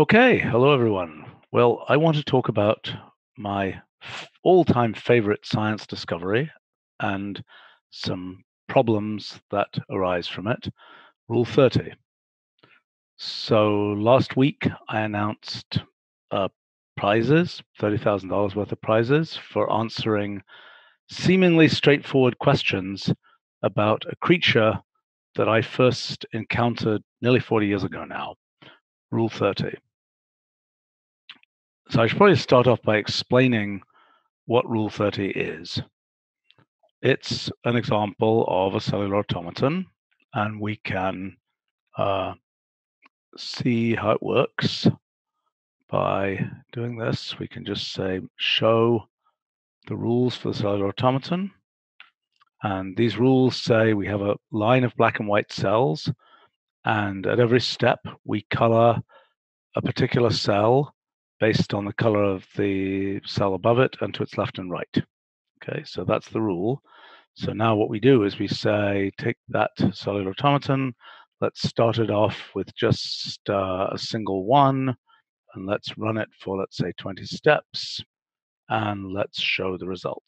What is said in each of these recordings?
Okay, hello everyone. Well, I want to talk about my all time favorite science discovery and some problems that arise from it. Rule 30. So last week I announced uh, prizes, $30,000 worth of prizes for answering seemingly straightforward questions about a creature that I first encountered nearly 40 years ago now. Rule 30. So I should probably start off by explaining what Rule 30 is. It's an example of a cellular automaton, and we can uh, see how it works by doing this. We can just say show the rules for the cellular automaton. And these rules say we have a line of black and white cells, and at every step we color a particular cell based on the color of the cell above it and to its left and right. Okay, so that's the rule. So now what we do is we say, take that cellular automaton, let's start it off with just uh, a single one, and let's run it for, let's say, 20 steps, and let's show the result.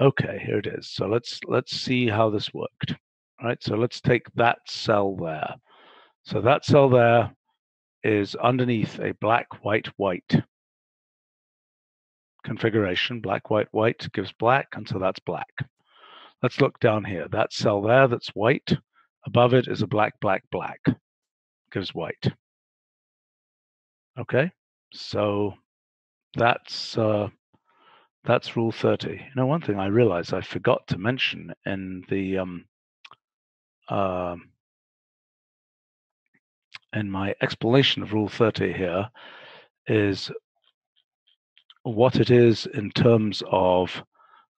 Okay, here it is. So let's let's see how this worked. All right, so let's take that cell there. So that cell there is underneath a black, white, white configuration. Black, white, white gives black, and so that's black. Let's look down here. That cell there that's white, above it is a black, black, black, gives white. Okay, so that's uh, that's rule 30. You know, one thing I realized I forgot to mention in the um, uh, in my explanation of Rule 30 here is what it is in terms of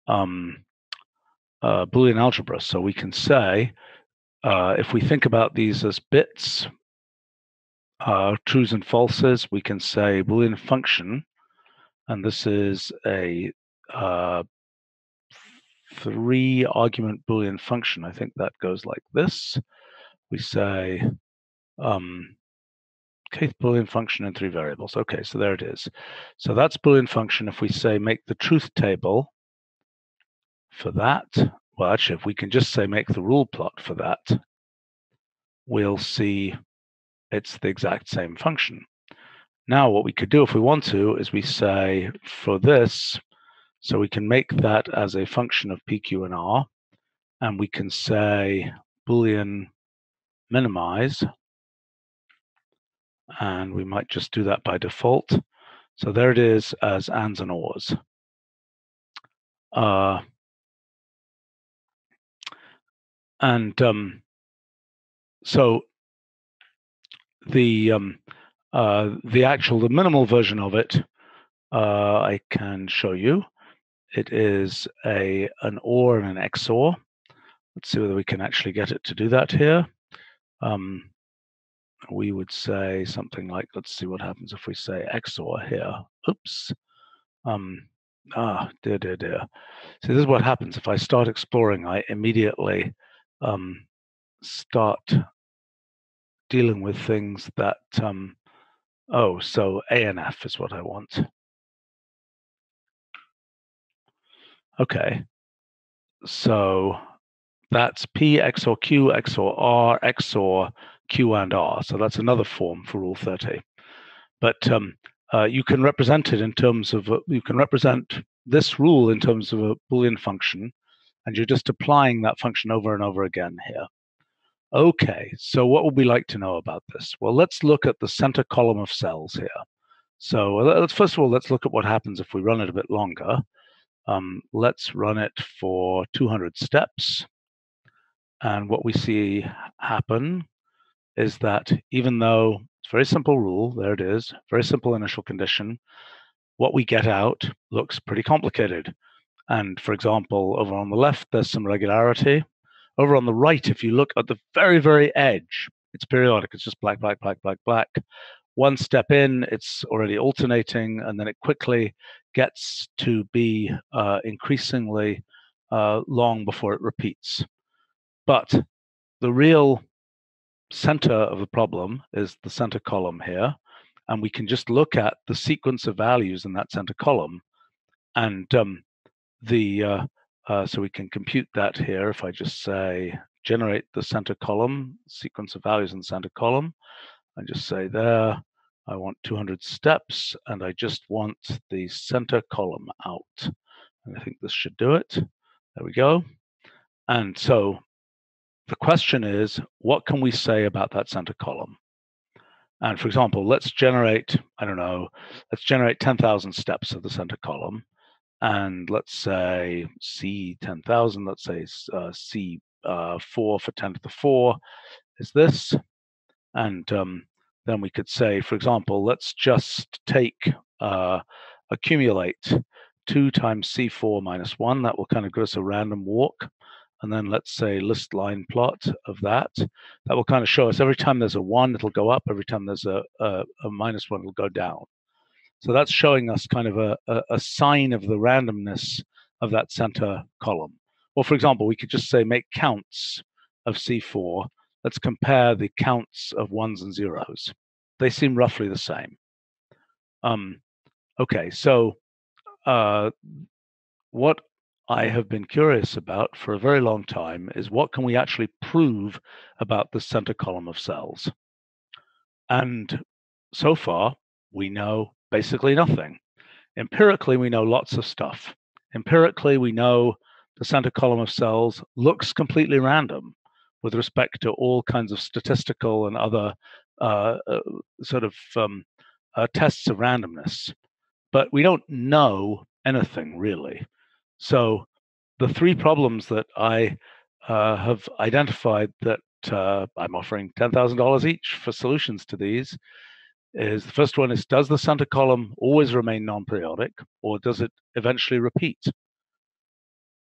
um, uh, Boolean algebra. So we can say, uh, if we think about these as bits, uh, trues and falses, we can say Boolean function, and this is a uh, three argument Boolean function. I think that goes like this. We say um, kth Boolean function in three variables. Okay, so there it is. So that's Boolean function. If we say make the truth table for that, well, actually, if we can just say make the rule plot for that, we'll see it's the exact same function. Now, what we could do if we want to is we say for this, so we can make that as a function of PQ and R, and we can say Boolean minimize and we might just do that by default. So there it is as ands and ors. Uh, and um, so the um, uh, the actual the minimal version of it uh, I can show you. It is a an OR and an XOR. Let's see whether we can actually get it to do that here. Um, we would say something like, let's see what happens if we say XOR here. Oops. Um, ah, dear, dear, dear. So this is what happens if I start exploring. I immediately um, start dealing with things that, um, oh, so ANF is what I want. Okay. So that's P XOR Q XOR R XOR Q and R. So that's another form for Rule 30. But um, uh, you can represent it in terms of, uh, you can represent this rule in terms of a Boolean function, and you're just applying that function over and over again here. Okay, so what would we like to know about this? Well, let's look at the center column of cells here. So let's, first of all, let's look at what happens if we run it a bit longer. Um, let's run it for 200 steps. And what we see happen is that even though it's very simple rule, there it is, very simple initial condition, what we get out looks pretty complicated. And for example, over on the left, there's some regularity. Over on the right, if you look at the very, very edge, it's periodic. It's just black, black, black, black, black. One step in, it's already alternating, and then it quickly gets to be uh, increasingly uh, long before it repeats. But the real center of the problem is the center column here. And we can just look at the sequence of values in that center column. And um, the uh, uh, so we can compute that here. If I just say generate the center column, sequence of values in the center column, I just say there, I want 200 steps and I just want the center column out. And I think this should do it. There we go. And so the question is, what can we say about that center column? And for example, let's generate, I don't know, let's generate 10,000 steps of the center column. And let's say C 10,000, let's say uh, C uh, 4 for 10 to the 4 is this. And um, then we could say, for example, let's just take uh, accumulate 2 times C4 minus 1. That will kind of give us a random walk. And then let's say list line plot of that. That will kind of show us every time there's a 1, it'll go up. Every time there's a, a, a minus 1, it'll go down. So that's showing us kind of a, a, a sign of the randomness of that center column. Or for example, we could just say make counts of C4 Let's compare the counts of ones and zeros. They seem roughly the same. Um, okay, so uh, what I have been curious about for a very long time is what can we actually prove about the center column of cells? And so far, we know basically nothing. Empirically, we know lots of stuff. Empirically, we know the center column of cells looks completely random with respect to all kinds of statistical and other uh, uh, sort of um, uh, tests of randomness. But we don't know anything really. So the three problems that I uh, have identified that uh, I'm offering $10,000 each for solutions to these is the first one is does the center column always remain non-periodic or does it eventually repeat?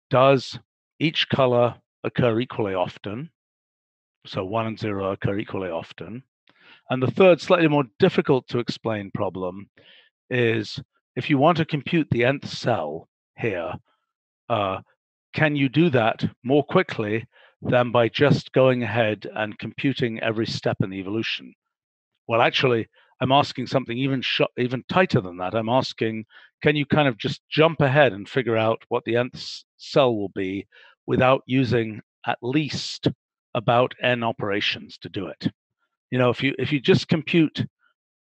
Does each color occur equally often so one and zero occur equally often. And the third, slightly more difficult to explain problem is if you want to compute the nth cell here, uh, can you do that more quickly than by just going ahead and computing every step in the evolution? Well, actually, I'm asking something even even tighter than that. I'm asking, can you kind of just jump ahead and figure out what the nth cell will be without using at least about n operations to do it. You know, if you if you just compute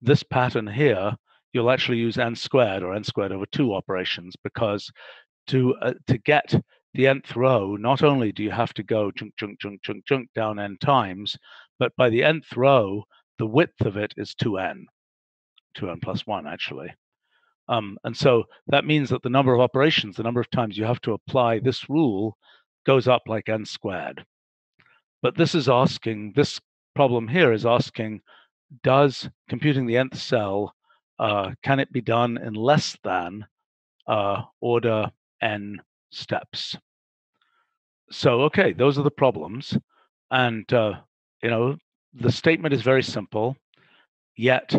this pattern here, you'll actually use n squared or n squared over two operations because to uh, to get the nth row, not only do you have to go chunk, chunk, chunk, chunk, junk down n times, but by the nth row, the width of it is 2n, 2n plus 1 actually. Um, and so that means that the number of operations, the number of times you have to apply this rule, goes up like n squared. But this is asking, this problem here is asking, does computing the nth cell, uh, can it be done in less than uh, order n steps? So, okay, those are the problems. And, uh, you know, the statement is very simple, yet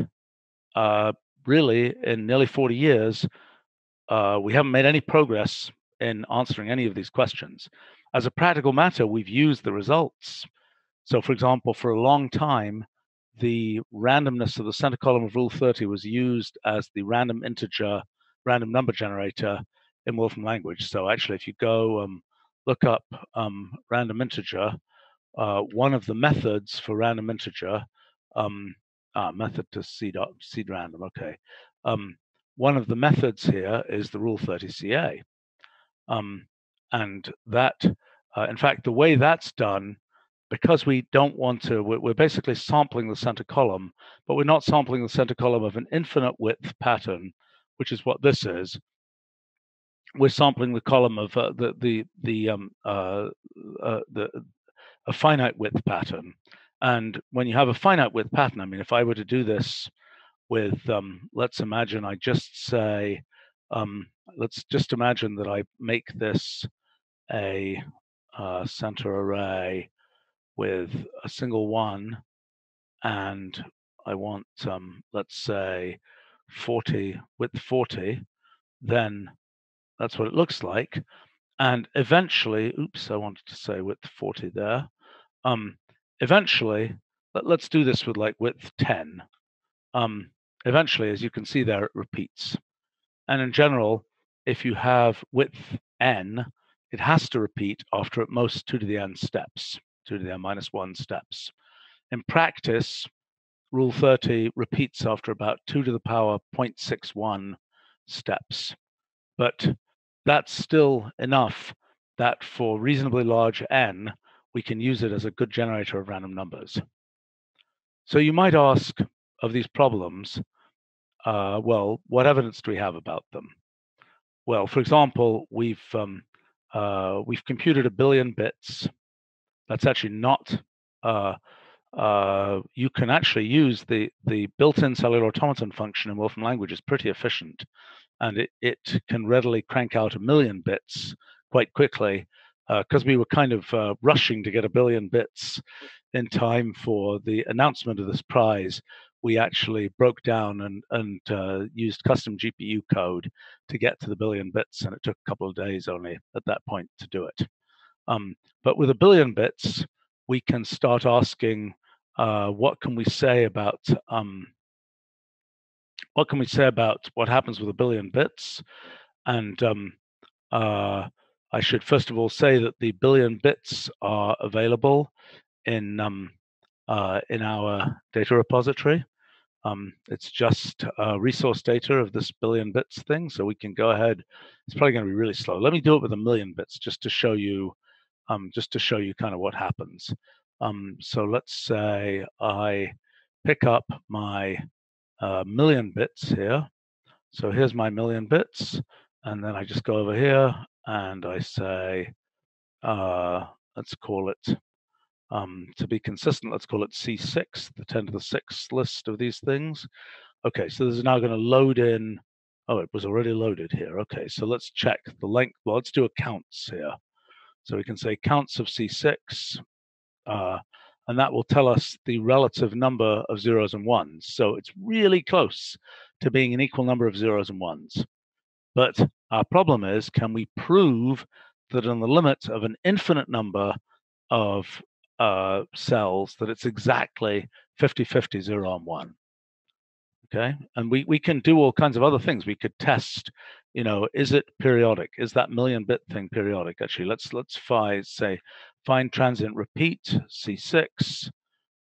uh, really in nearly 40 years, uh, we haven't made any progress in answering any of these questions as a practical matter, we've used the results. So, for example, for a long time, the randomness of the center column of Rule 30 was used as the random integer, random number generator in Wolfram language. So, actually, if you go um, look up um, random integer, uh, one of the methods for random integer, um, ah, method to seed, seed random, okay. Um, one of the methods here is the Rule 30 CA. Um, and that, uh, in fact, the way that's done, because we don't want to, we're basically sampling the center column, but we're not sampling the center column of an infinite width pattern, which is what this is. We're sampling the column of uh, the the the um, uh, uh, the a finite width pattern. And when you have a finite width pattern, I mean, if I were to do this with, um, let's imagine I just say, um, let's just imagine that I make this a uh, center array with a single one and I want, um, let's say, 40 width 40, then that's what it looks like. And eventually, oops, I wanted to say width 40 there. Um, eventually, let, us do this with like width 10. Um, eventually, as you can see there, it repeats. And in general, if you have width n, it has to repeat after at most 2 to the n steps, 2 to the n minus 1 steps. In practice, Rule 30 repeats after about 2 to the power 0.61 steps. But that's still enough that for reasonably large n, we can use it as a good generator of random numbers. So you might ask of these problems, uh, well, what evidence do we have about them? Well, for example, we've um, uh, we've computed a billion bits. That's actually not. Uh, uh, you can actually use the the built-in cellular automaton function in Wolfram language is pretty efficient, and it it can readily crank out a million bits quite quickly because uh, we were kind of uh, rushing to get a billion bits in time for the announcement of this prize we actually broke down and, and uh, used custom GPU code to get to the billion bits, and it took a couple of days only at that point to do it. Um, but with a billion bits, we can start asking, uh, what can we say about um, what can we say about what happens with a billion bits? And um, uh, I should first of all say that the billion bits are available in um, uh, in our data repository. Um, it's just uh, resource data of this billion bits thing, so we can go ahead. It's probably going to be really slow. Let me do it with a million bits just to show you, um, just to show you kind of what happens. Um, so let's say I pick up my uh, million bits here. So here's my million bits, and then I just go over here and I say, uh, let's call it um, to be consistent, let's call it C6, the 10 to the 6th list of these things. Okay, so this is now going to load in. Oh, it was already loaded here. Okay, so let's check the length. Well, let's do a counts here. So we can say counts of C6, uh, and that will tell us the relative number of zeros and ones. So it's really close to being an equal number of zeros and ones. But our problem is, can we prove that in the limit of an infinite number of uh, cells that it's exactly 50-50 zero and one. Okay, and we, we can do all kinds of other things. We could test, you know, is it periodic? Is that million bit thing periodic? Actually, let's let's find say find transient repeat C6.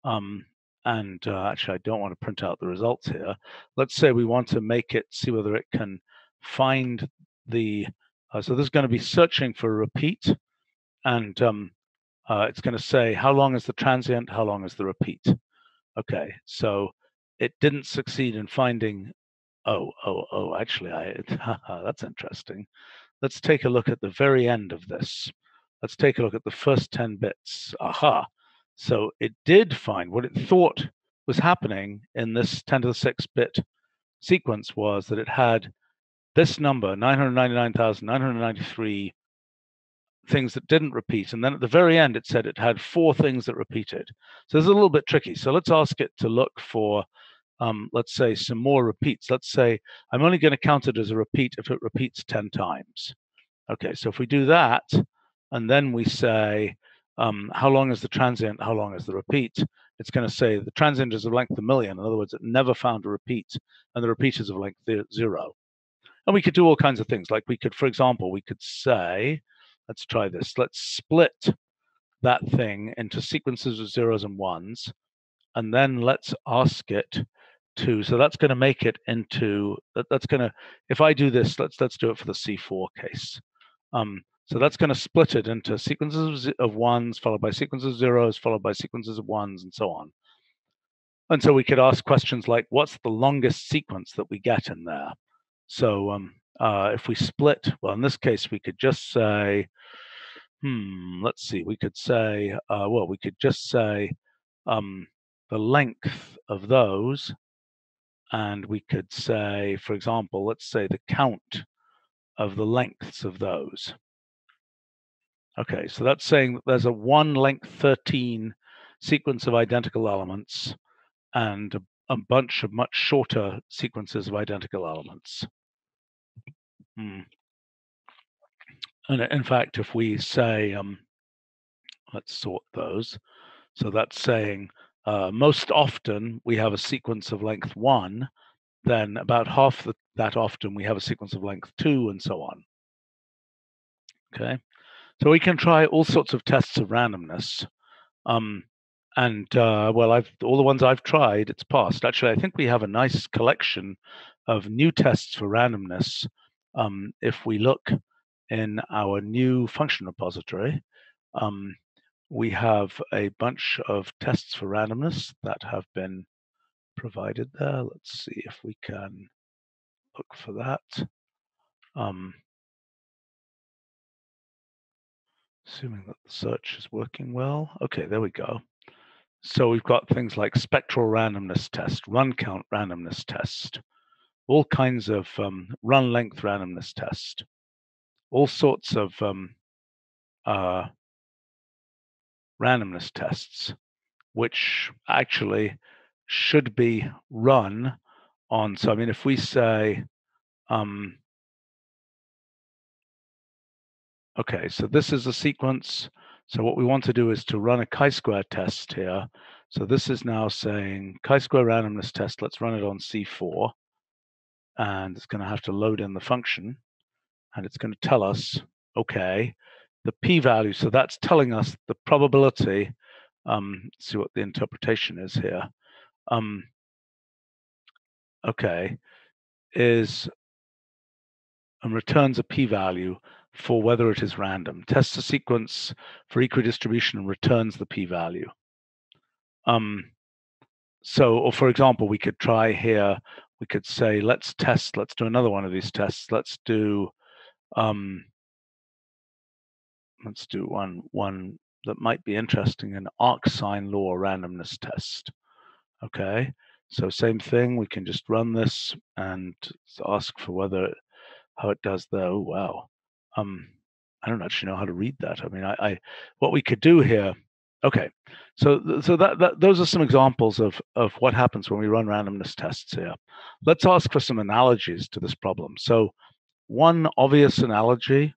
Um, and uh, actually, I don't want to print out the results here. Let's say we want to make it see whether it can find the. Uh, so this is going to be searching for a repeat, and um, uh, it's going to say how long is the transient, how long is the repeat. Okay, so it didn't succeed in finding. Oh, oh, oh! Actually, I that's interesting. Let's take a look at the very end of this. Let's take a look at the first 10 bits. Aha! So it did find what it thought was happening in this 10 to the 6 bit sequence was that it had this number 999,993 things that didn't repeat. And then at the very end, it said it had four things that repeated. So it's a little bit tricky. So let's ask it to look for, um, let's say, some more repeats. Let's say I'm only going to count it as a repeat if it repeats 10 times. Okay, so if we do that, and then we say, um, how long is the transient, how long is the repeat, it's going to say the transient is of length a million. In other words, it never found a repeat, and the repeat is of length zero. And we could do all kinds of things. Like we could, for example, we could say, Let's try this. Let's split that thing into sequences of zeros and ones, and then let's ask it to, so that's going to make it into, that, that's going to, if I do this, let's let's do it for the C4 case. Um, so that's going to split it into sequences of, ones, followed by sequences of zeros, followed by sequences of ones, and so on. And so we could ask questions like, what's the longest sequence that we get in there? So um, uh, if we split, well, in this case, we could just say, hmm, let's see, we could say, uh, well, we could just say um, the length of those. And we could say, for example, let's say the count of the lengths of those. Okay, so that's saying that there's a one length 13 sequence of identical elements and a, a bunch of much shorter sequences of identical elements. Hmm. And in fact, if we say, um, let's sort those, so that's saying uh, most often we have a sequence of length one, then about half the, that often we have a sequence of length two, and so on. Okay, so we can try all sorts of tests of randomness. Um, and uh, well, I've all the ones I've tried, it's passed. Actually, I think we have a nice collection of new tests for randomness. Um, if we look in our new function repository, um, we have a bunch of tests for randomness that have been provided there. Let's see if we can look for that. Um, assuming that the search is working well. Okay, there we go. So we've got things like spectral randomness test, run count randomness test, all kinds of um, run length randomness test, all sorts of um, uh, randomness tests, which actually should be run on. So, I mean, if we say, um, okay, so this is a sequence. So what we want to do is to run a chi-square test here. So this is now saying chi-square randomness test. Let's run it on C4. And it's going to have to load in the function. And it's going to tell us, okay, the p-value. So that's telling us the probability. Um, see what the interpretation is here. Um, okay, is and returns a p-value for whether it is random. Tests a sequence for equidistribution and returns the p-value. Um, so, or for example, we could try here. We could say, let's test. Let's do another one of these tests. Let's do um, let's do one one that might be interesting an arcsine law randomness test okay so same thing we can just run this and ask for whether how it does there oh wow um i don't actually know how to read that i mean i, I what we could do here okay so so that, that those are some examples of of what happens when we run randomness tests here let's ask for some analogies to this problem so one obvious analogy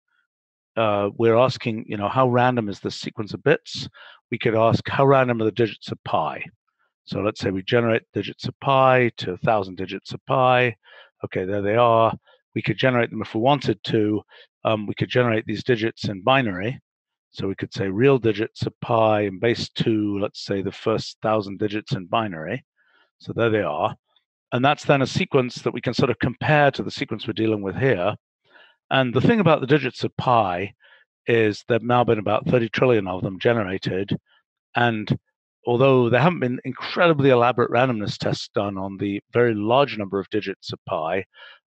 uh, we're asking, you know, how random is this sequence of bits? We could ask how random are the digits of pi? So let's say we generate digits of pi to 1,000 digits of pi. Okay, there they are. We could generate them if we wanted to. Um, we could generate these digits in binary. So we could say real digits of pi in base 2, let's say the first 1,000 digits in binary. So there they are. And that's then a sequence that we can sort of compare to the sequence we're dealing with here. And the thing about the digits of pi is there have now been about 30 trillion of them generated. And although there haven't been incredibly elaborate randomness tests done on the very large number of digits of pi,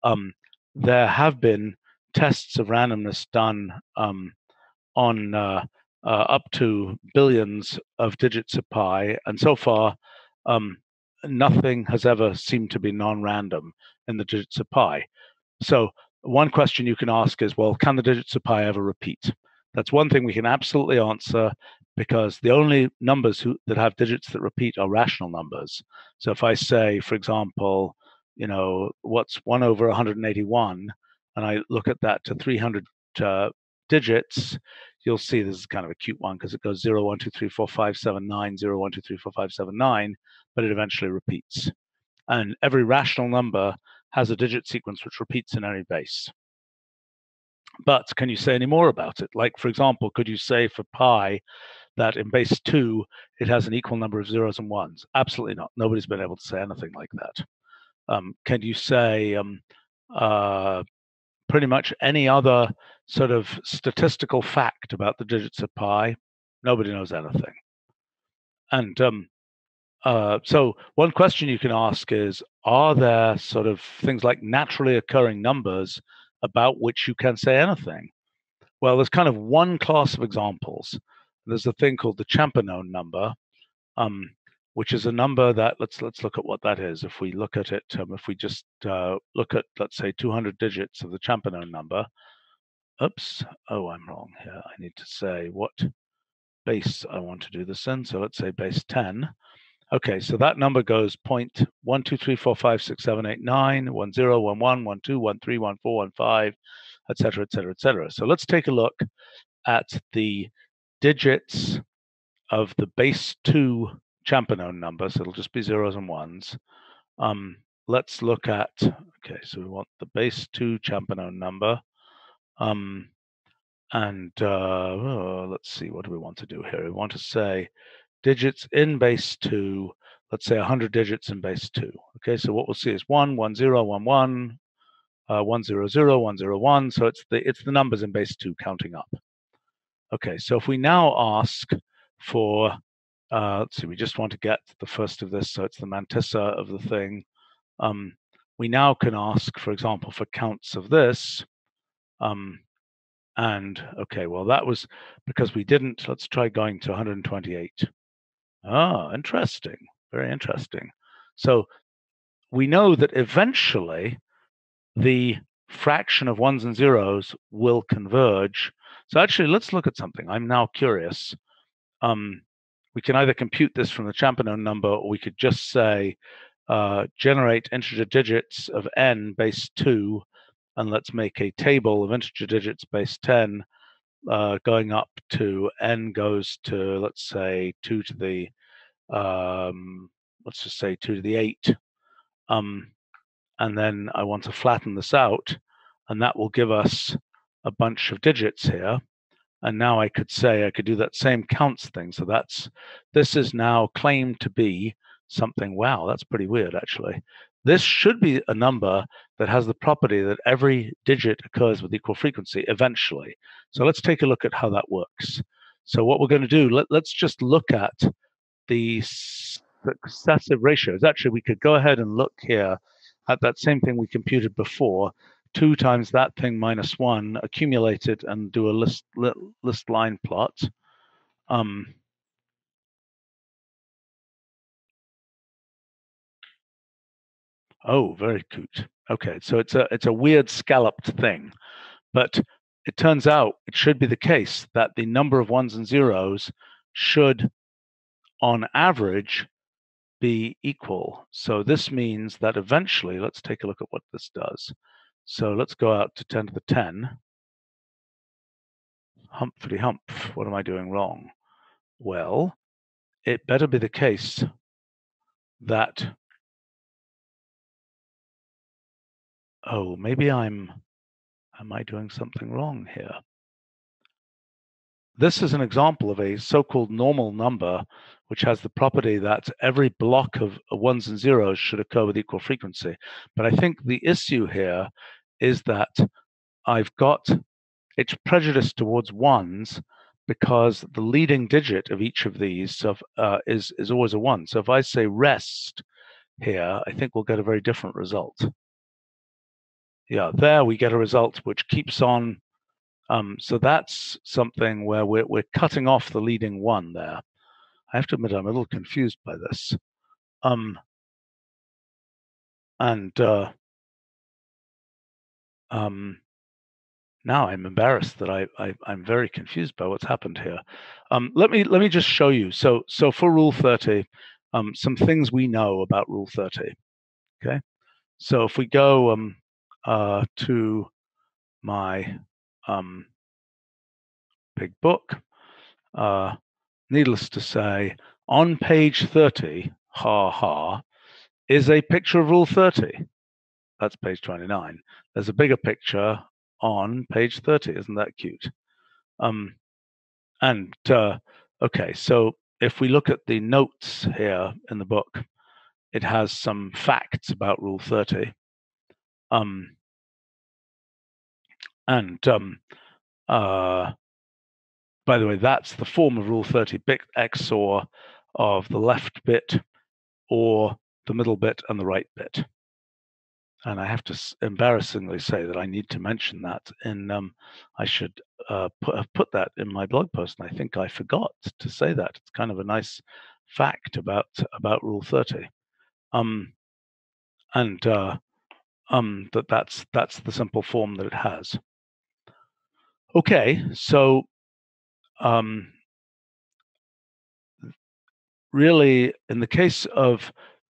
um, there have been tests of randomness done um, on uh, uh, up to billions of digits of pi. And so far, um, nothing has ever seemed to be non random in the digits of pi. So one question you can ask is, well, can the digits of pi ever repeat? That's one thing we can absolutely answer because the only numbers who, that have digits that repeat are rational numbers. So if I say, for example, you know, what's 1 over 181, and I look at that to 300 uh, digits, you'll see this is kind of a cute one because it goes 0, 1, 2, 3, 4, 5, 7, 9, 0, 1, 2, 3, 4, 5, 7, 9, but it eventually repeats. And every rational number has a digit sequence which repeats in any base. But can you say any more about it? Like, for example, could you say for pi that in base two, it has an equal number of zeros and ones? Absolutely not. Nobody's been able to say anything like that. Um, can you say um, uh, pretty much any other sort of statistical fact about the digits of pi? Nobody knows anything. And um, uh, so one question you can ask is, are there sort of things like naturally occurring numbers about which you can say anything? Well, there's kind of one class of examples. There's a thing called the Champernowne number, um, which is a number that let's let's look at what that is. If we look at it, um, if we just uh, look at let's say 200 digits of the Champernowne number. Oops, oh, I'm wrong here. I need to say what base I want to do this in. So let's say base 10. Okay, so that number goes point one, two, three, four, five, six, seven, eight, nine, one, zero, one, one, one, two, one, three, one, four, one, five, etc., etc., etc. So let's take a look at the digits of the base two Champernowne number, so it'll just be zeros and ones. Um, let's look at, okay, so we want the base two Champernowne number. Um, and uh, oh, let's see, what do we want to do here? We want to say digits in base two, let's say 100 digits in base two. Okay, so what we'll see is 1, 1, 0, 1, 1, uh, 1, 0, 0, 1, 0, 1. So it's the, it's the numbers in base two counting up. Okay, so if we now ask for, uh, let's see, we just want to get the first of this, so it's the mantissa of the thing. Um, we now can ask, for example, for counts of this. Um, and okay, well, that was because we didn't. Let's try going to 128. Ah, interesting. Very interesting. So we know that eventually the fraction of ones and zeros will converge. So actually, let's look at something. I'm now curious. Um, we can either compute this from the Champernowne number, or we could just say uh, generate integer digits of n base 2, and let's make a table of integer digits base 10 uh, going up to n goes to, let's say, 2 to the, um, let's just say 2 to the 8. Um, and then I want to flatten this out, and that will give us a bunch of digits here. And now I could say I could do that same counts thing. So that's this is now claimed to be something. Wow, that's pretty weird, actually. This should be a number that has the property that every digit occurs with equal frequency eventually. So let's take a look at how that works. So what we're going to do, let, let's just look at the successive ratios. Actually, we could go ahead and look here at that same thing we computed before, two times that thing minus one, accumulate it, and do a list, list line plot. Um, Oh, very cute. Okay, so it's a it's a weird scalloped thing, but it turns out it should be the case that the number of ones and zeros should, on average, be equal. So this means that eventually, let's take a look at what this does. So let's go out to 10 to the 10. Humphrey hump, what am I doing wrong? Well, it better be the case that oh, maybe I'm, am I doing something wrong here? This is an example of a so-called normal number, which has the property that every block of ones and zeros should occur with equal frequency. But I think the issue here is that I've got it's prejudiced towards ones because the leading digit of each of these uh, is is always a one. So if I say rest here, I think we'll get a very different result yeah, there we get a result which keeps on. Um, so that's something where we're, we're cutting off the leading one there. I have to admit I'm a little confused by this. Um, and uh, um, now I'm embarrassed that I, I am very confused by what's happened here. Um, let me let me just show you. So so for Rule 30, um, some things we know about Rule 30. Okay, so if we go um, uh, to my um, big book. Uh, needless to say, on page 30, ha ha, is a picture of Rule 30. That's page 29. There's a bigger picture on page 30. Isn't that cute? Um, and uh, okay, so if we look at the notes here in the book, it has some facts about Rule 30. Um, and um, uh, by the way, that's the form of Rule 30 bit XOR of the left bit or the middle bit and the right bit. And I have to embarrassingly say that I need to mention that. In um, I should uh, put, have put that in my blog post, and I think I forgot to say that. It's kind of a nice fact about about Rule 30. Um, and uh, um, that that's that's the simple form that it has. Okay, so um, really, in the case of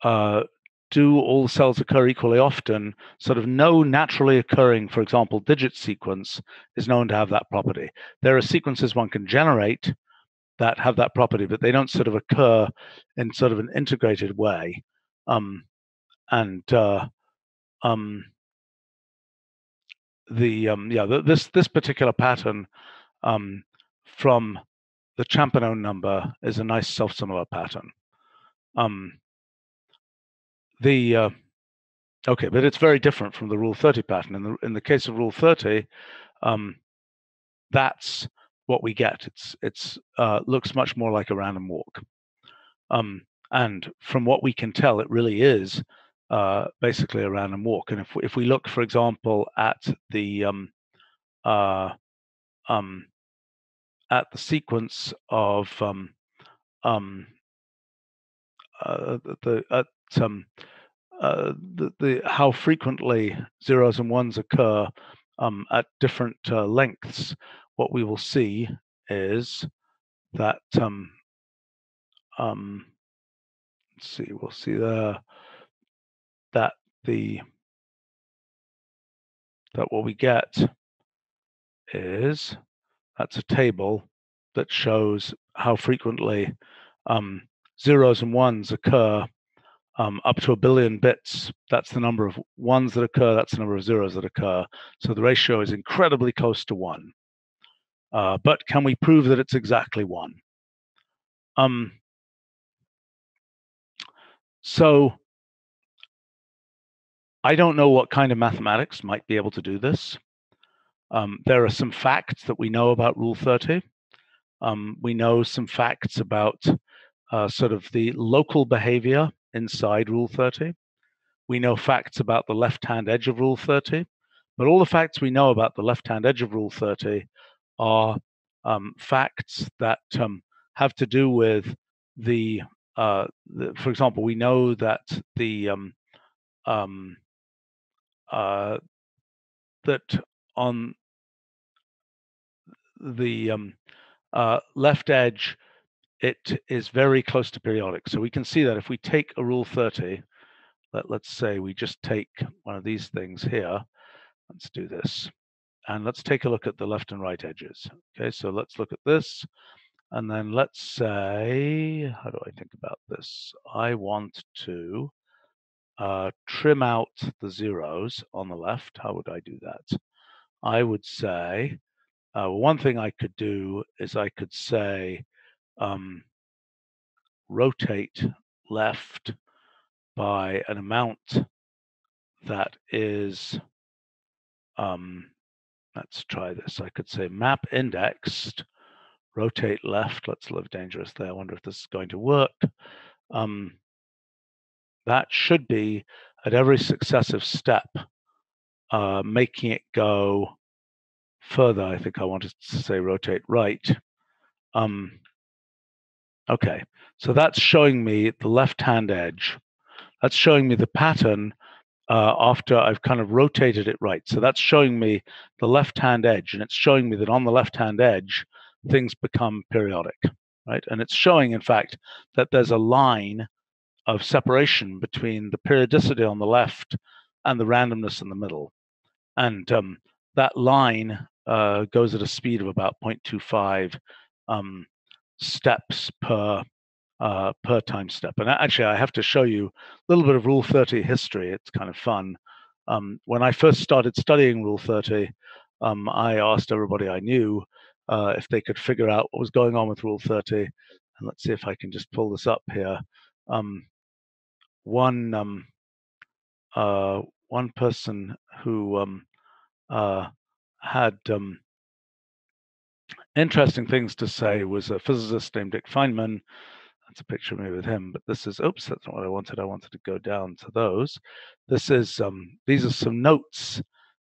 uh, do all cells occur equally often, sort of no naturally occurring, for example, digit sequence is known to have that property. There are sequences one can generate that have that property, but they don't sort of occur in sort of an integrated way. Um, and uh, um, the um, yeah the, this this particular pattern um, from the Champernowne number is a nice self-similar pattern. Um, the uh, okay, but it's very different from the Rule 30 pattern. In the in the case of Rule 30, um, that's what we get. It's it's uh, looks much more like a random walk. Um, and from what we can tell, it really is uh, basically a random walk. And if we, if we look, for example, at the um, uh, um, at the sequence of um, um, uh, the at um, uh, the, the how frequently zeros and ones occur um, at different uh, lengths, what we will see is that um, um, let's see, we'll see there that the that what we get is that's a table that shows how frequently um, zeros and ones occur um, up to a billion bits. That's the number of ones that occur. That's the number of zeros that occur. So the ratio is incredibly close to one. Uh, but can we prove that it's exactly one? Um, so I don't know what kind of mathematics might be able to do this. Um, there are some facts that we know about Rule 30. Um, we know some facts about uh, sort of the local behavior inside Rule 30. We know facts about the left-hand edge of Rule 30, but all the facts we know about the left-hand edge of Rule 30 are um, facts that um, have to do with the, uh, the, for example, we know that the um, um uh, that on the um, uh, left edge it is very close to periodic. So we can see that if we take a rule 30, let, let's say we just take one of these things here. Let's do this. And let's take a look at the left and right edges. Okay, so let's look at this. And then let's say, how do I think about this? I want to uh, trim out the zeros on the left. How would I do that? I would say, uh, one thing I could do is I could say, um, rotate left by an amount that is, um, let's try this. I could say map indexed, rotate left. Let's live dangerous there. I wonder if this is going to work. Um, that should be at every successive step, uh, making it go further. I think I wanted to say rotate right. Um, Okay, so that's showing me the left-hand edge. That's showing me the pattern uh, after I've kind of rotated it right. So that's showing me the left-hand edge, and it's showing me that on the left-hand edge, things become periodic, right? And it's showing, in fact, that there's a line of separation between the periodicity on the left and the randomness in the middle. And um, that line uh, goes at a speed of about 0.25 um, steps per uh, per time step. And actually, I have to show you a little bit of Rule 30 history. It's kind of fun. Um, when I first started studying Rule 30, um, I asked everybody I knew uh, if they could figure out what was going on with Rule 30. And let's see if I can just pull this up here. Um, one um, uh, one person who um, uh, had um, interesting things to say was a physicist named Dick Feynman. That's a picture of me with him, but this is, oops, that's not what I wanted. I wanted to go down to those. This is, um, these are some notes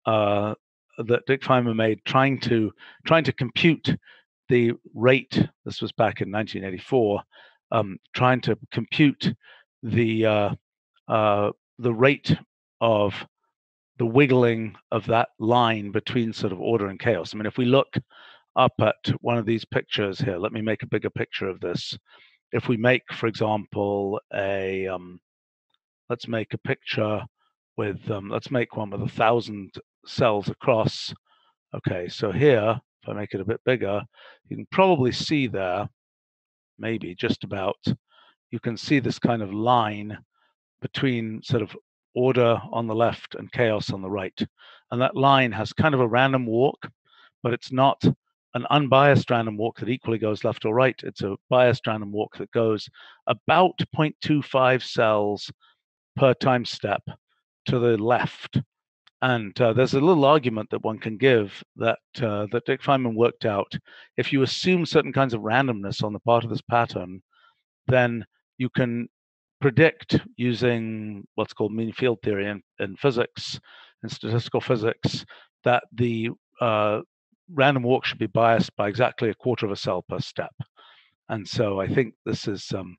uh, that Dick Feynman made trying to, trying to compute the rate, this was back in 1984, um, trying to compute the, uh, uh, the rate of the wiggling of that line between sort of order and chaos. I mean, if we look up at one of these pictures here. Let me make a bigger picture of this. If we make, for example, a, um, let's make a picture with, um, let's make one with a thousand cells across. Okay, so here, if I make it a bit bigger, you can probably see there maybe just about, you can see this kind of line between sort of order on the left and chaos on the right. And that line has kind of a random walk, but it's not an unbiased random walk that equally goes left or right. It's a biased random walk that goes about 0.25 cells per time step to the left. And uh, there's a little argument that one can give that uh, that Dick Feynman worked out. If you assume certain kinds of randomness on the part of this pattern, then you can predict using what's called mean field theory in, in physics, in statistical physics, that the uh, random walk should be biased by exactly a quarter of a cell per step. And so I think this is, um,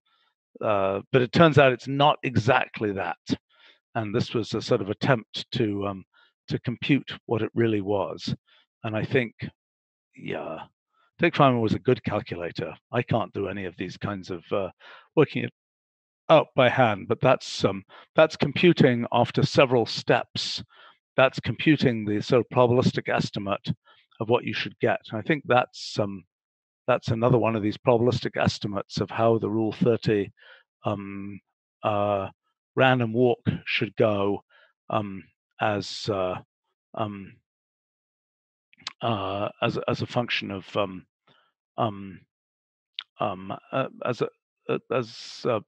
uh, but it turns out it's not exactly that. And this was a sort of attempt to um, to compute what it really was. And I think, yeah, Dick Feynman was a good calculator. I can't do any of these kinds of uh, working out by hand, but that's um, that's computing after several steps. That's computing the sort of probabilistic estimate of what you should get. And I think that's um, that's another one of these probabilistic estimates of how the Rule 30 um, uh, random walk should go um, as uh, um, uh, as as a function of um, um, um, uh, as a uh, as uh,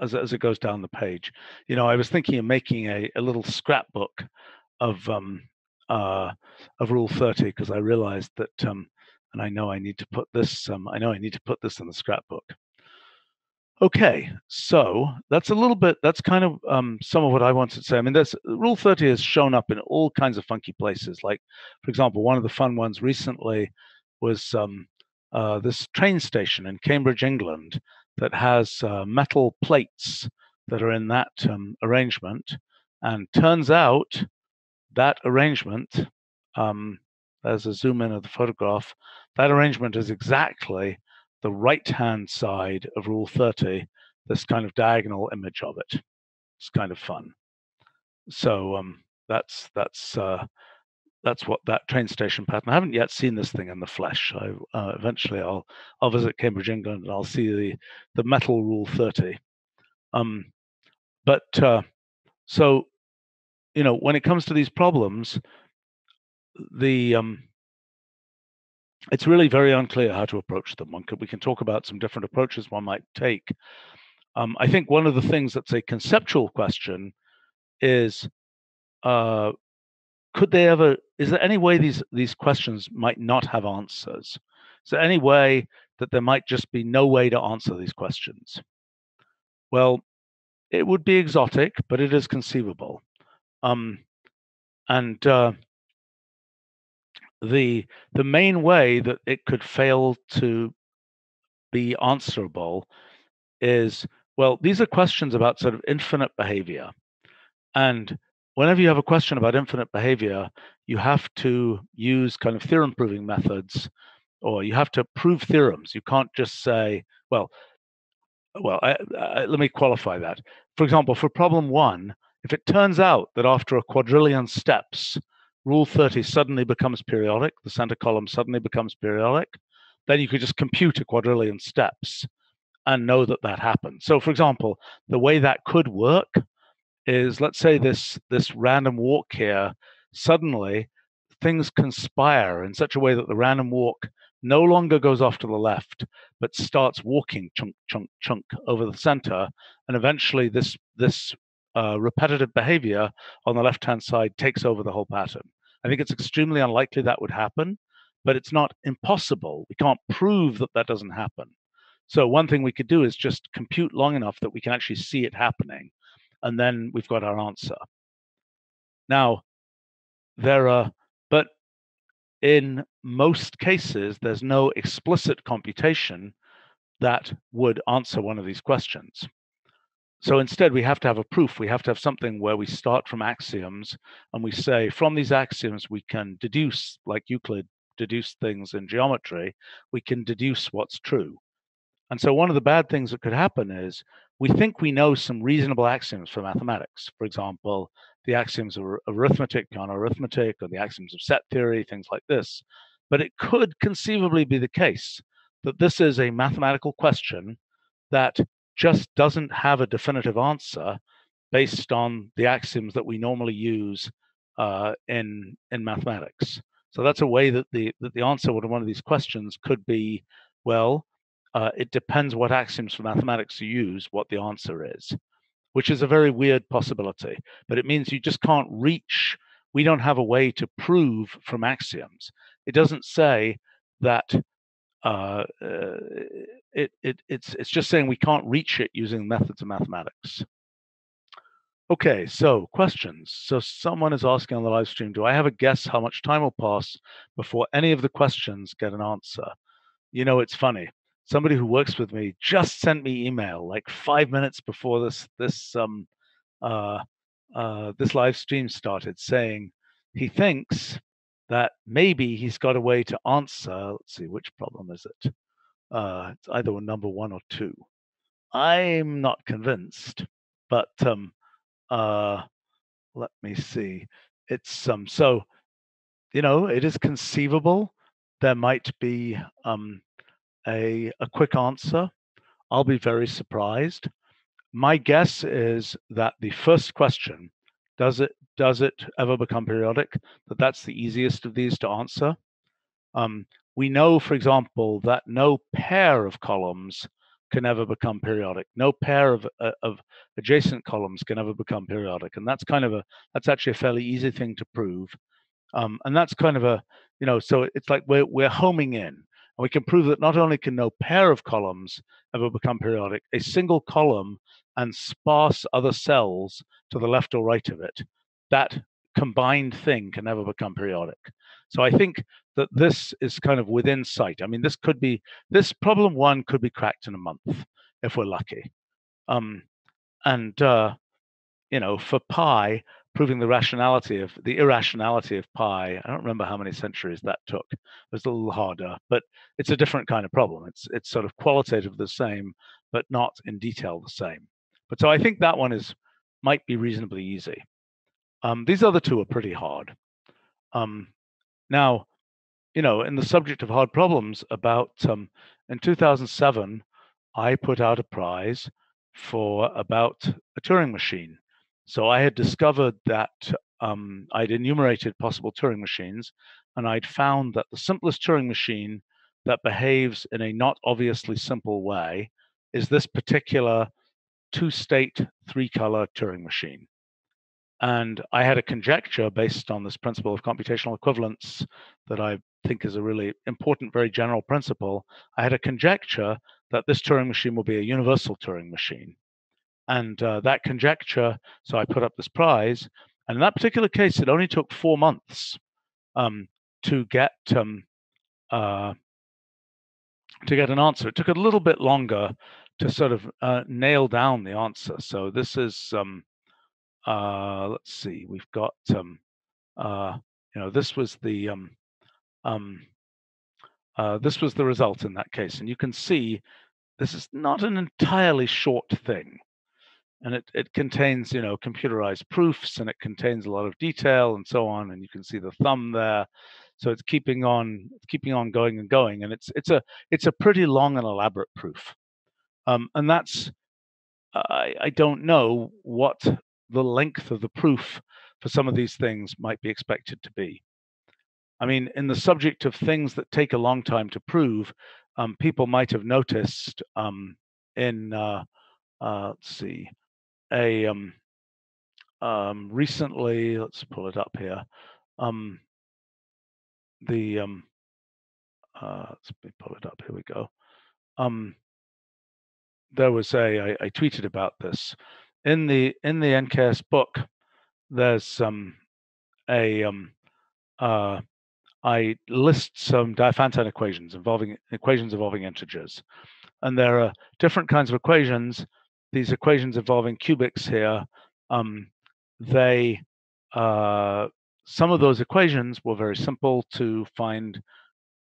as as it goes down the page. You know, I was thinking of making a, a little scrapbook of um, uh, of Rule 30 because I realized that, um, and I know I need to put this. Um, I know I need to put this in the scrapbook. Okay, so that's a little bit, that's kind of um, some of what I wanted to say. I mean, there's Rule 30 has shown up in all kinds of funky places. Like, for example, one of the fun ones recently was um, uh, this train station in Cambridge, England, that has uh, metal plates that are in that um, arrangement. And turns out that arrangement, um, as a zoom in of the photograph, that arrangement is exactly the right hand side of Rule 30, this kind of diagonal image of it. It's kind of fun. So um, that's that's uh, that's what that train station pattern. I haven't yet seen this thing in the flesh. I, uh, eventually, I'll I'll visit Cambridge, England, and I'll see the the metal Rule 30. Um, but uh, so you know, when it comes to these problems, the um, it's really very unclear how to approach them. One could, we can talk about some different approaches one might take. Um, I think one of the things that's a conceptual question is, uh, could they ever? Is there any way these these questions might not have answers? Is there any way that there might just be no way to answer these questions? Well, it would be exotic, but it is conceivable. Um, and uh, the the main way that it could fail to be answerable is well these are questions about sort of infinite behavior and whenever you have a question about infinite behavior you have to use kind of theorem proving methods or you have to prove theorems you can't just say well well I, I, let me qualify that for example for problem one if it turns out that after a quadrillion steps, rule 30 suddenly becomes periodic, the center column suddenly becomes periodic, then you could just compute a quadrillion steps and know that that happened. So, for example, the way that could work is let's say this, this random walk here, suddenly things conspire in such a way that the random walk no longer goes off to the left, but starts walking chunk, chunk, chunk over the center. And eventually this, this uh, repetitive behavior on the left hand side takes over the whole pattern. I think it's extremely unlikely that would happen, but it's not impossible. We can't prove that that doesn't happen. So, one thing we could do is just compute long enough that we can actually see it happening, and then we've got our answer. Now, there are, but in most cases, there's no explicit computation that would answer one of these questions. So instead we have to have a proof. We have to have something where we start from axioms and we say from these axioms we can deduce like euclid deduce things in geometry. We can deduce what's true. And so one of the bad things that could happen is we think we know some reasonable axioms for mathematics for example the axioms of arithmetic on arithmetic or the axioms of set theory things like this but it could conceivably be the case that this is a mathematical question that just doesn't have a definitive answer based on the axioms that we normally use uh, in in mathematics. So that's a way that the that the answer to one of these questions could be, well, uh, it depends what axioms for mathematics you use, what the answer is, which is a very weird possibility. But it means you just can't reach. We don't have a way to prove from axioms. It doesn't say that uh, uh, it, it, it's, it's just saying we can't reach it using methods of mathematics. Okay, so questions. So someone is asking on the live stream, do I have a guess how much time will pass before any of the questions get an answer? You know, it's funny. Somebody who works with me just sent me email like five minutes before this this um uh, uh, this live stream started, saying he thinks that maybe he's got a way to answer. Let's see, which problem is it? Uh, it's either number one or two. I'm not convinced, but um, uh, let me see. It's um, so you know it is conceivable there might be um, a a quick answer. I'll be very surprised. My guess is that the first question does it does it ever become periodic? That that's the easiest of these to answer. Um, we know, for example, that no pair of columns can ever become periodic. No pair of, uh, of adjacent columns can ever become periodic, and that's kind of a that's actually a fairly easy thing to prove. Um, and that's kind of a you know so it's like we're we're homing in, and we can prove that not only can no pair of columns ever become periodic, a single column and sparse other cells to the left or right of it, that combined thing can never become periodic. So I think that this is kind of within sight. I mean, this could be this problem one could be cracked in a month if we're lucky. Um, and uh, you know, for pi, proving the rationality of the irrationality of pi, I don't remember how many centuries that took. It was a little harder, but it's a different kind of problem. It's it's sort of qualitative the same, but not in detail the same. But so I think that one is might be reasonably easy. Um, these other two are pretty hard. Um, now, you know, in the subject of hard problems, about um, in 2007, I put out a prize for about a Turing machine. So I had discovered that um, I'd enumerated possible Turing machines, and I'd found that the simplest Turing machine that behaves in a not obviously simple way is this particular two state, three color Turing machine. And I had a conjecture based on this principle of computational equivalence that I think is a really important, very general principle. I had a conjecture that this Turing machine will be a universal Turing machine. And uh, that conjecture, so I put up this prize. And in that particular case, it only took four months um, to get um, uh, to get an answer. It took a little bit longer to sort of uh, nail down the answer. So this is um, uh, let's see, we've got, um, uh, you know, this was the, um, um, uh, this was the result in that case. And you can see this is not an entirely short thing. And it, it contains, you know, computerized proofs and it contains a lot of detail and so on. And you can see the thumb there. So it's keeping on, keeping on going and going. And it's, it's a, it's a pretty long and elaborate proof. Um, and that's, I, I don't know what the length of the proof for some of these things might be expected to be. I mean, in the subject of things that take a long time to prove, um, people might have noticed um, in, uh, uh, let's see, a um, um recently, let's pull it up here, um, the, um, uh, let's pull it up, here we go. Um, there was a, I, I tweeted about this in the in the NKS book, there's um, a um, uh, I list some Diophantine equations involving equations involving integers, and there are different kinds of equations. These equations involving cubics here, um, they uh, some of those equations were very simple to find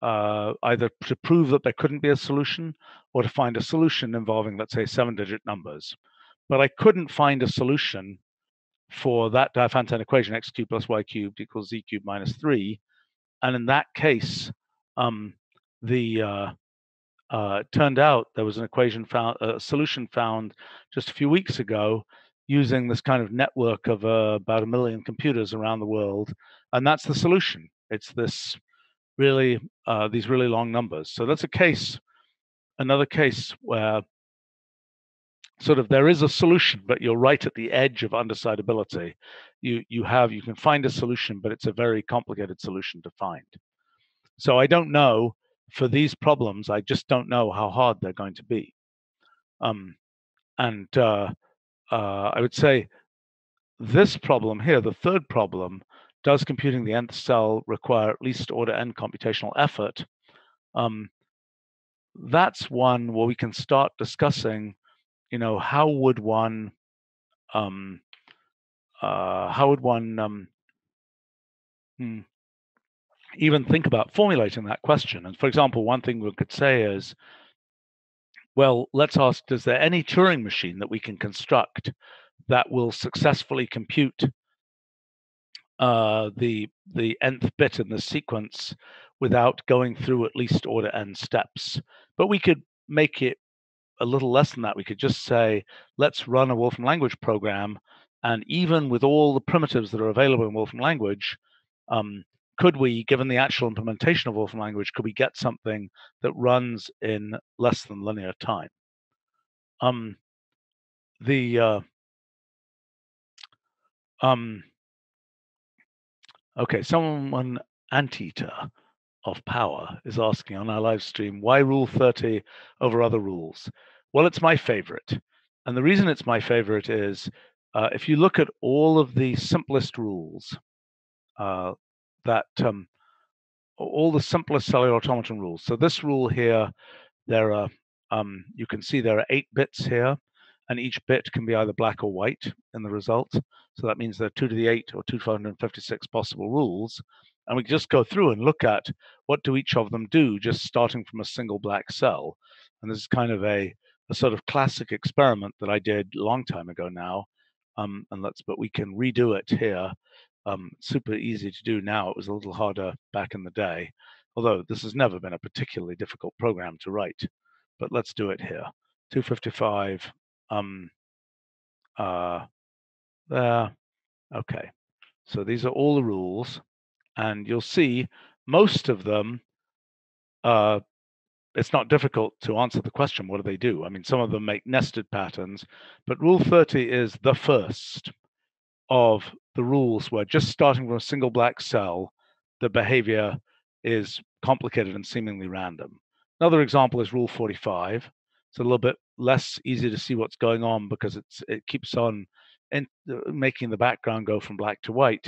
uh, either to prove that there couldn't be a solution or to find a solution involving, let's say, seven digit numbers but I couldn't find a solution for that Diophantine equation, x cubed plus y cubed equals z cubed minus 3. And in that case, um, the uh, uh, it turned out there was an equation found, a solution found just a few weeks ago using this kind of network of uh, about a million computers around the world, and that's the solution. It's this really uh, these really long numbers. So that's a case, another case where sort of there is a solution, but you're right at the edge of undecidability. You you have you can find a solution, but it's a very complicated solution to find. So I don't know for these problems. I just don't know how hard they're going to be. Um, and uh, uh, I would say this problem here, the third problem, does computing the nth cell require at least order n computational effort? Um, that's one where we can start discussing, you know, how would one, um, uh, how would one um, hmm, even think about formulating that question? And for example, one thing we could say is, well, let's ask, is there any Turing machine that we can construct that will successfully compute uh, the the nth bit in the sequence without going through at least order n steps. But we could make it a little less than that. We could just say, let's run a Wolfram language program, and even with all the primitives that are available in Wolfram language, um, could we, given the actual implementation of Wolfram language, could we get something that runs in less than linear time? Um, the uh, um, okay, someone anteater of power is asking on our live stream why Rule 30 over other rules. Well, it's my favorite, and the reason it's my favorite is uh, if you look at all of the simplest rules, uh, that um, all the simplest cellular automaton rules. So this rule here, there are um, you can see there are eight bits here, and each bit can be either black or white in the result. So that means there are two to the eight or two to 556 possible rules. And we just go through and look at what do each of them do, just starting from a single black cell. And this is kind of a, a sort of classic experiment that I did a long time ago now. Um, and let's, but we can redo it here um, super easy to do now. It was a little harder back in the day, although this has never been a particularly difficult program to write. But let's do it here. 255 um, uh, there. Okay, so these are all the rules, and you'll see most of them. Uh, it's not difficult to answer the question, what do they do? I mean, some of them make nested patterns, but rule 30 is the first of the rules where just starting from a single black cell, the behavior is complicated and seemingly random. Another example is Rule 45. It's a little bit less easy to see what's going on because it's it keeps on in, uh, making the background go from black to white.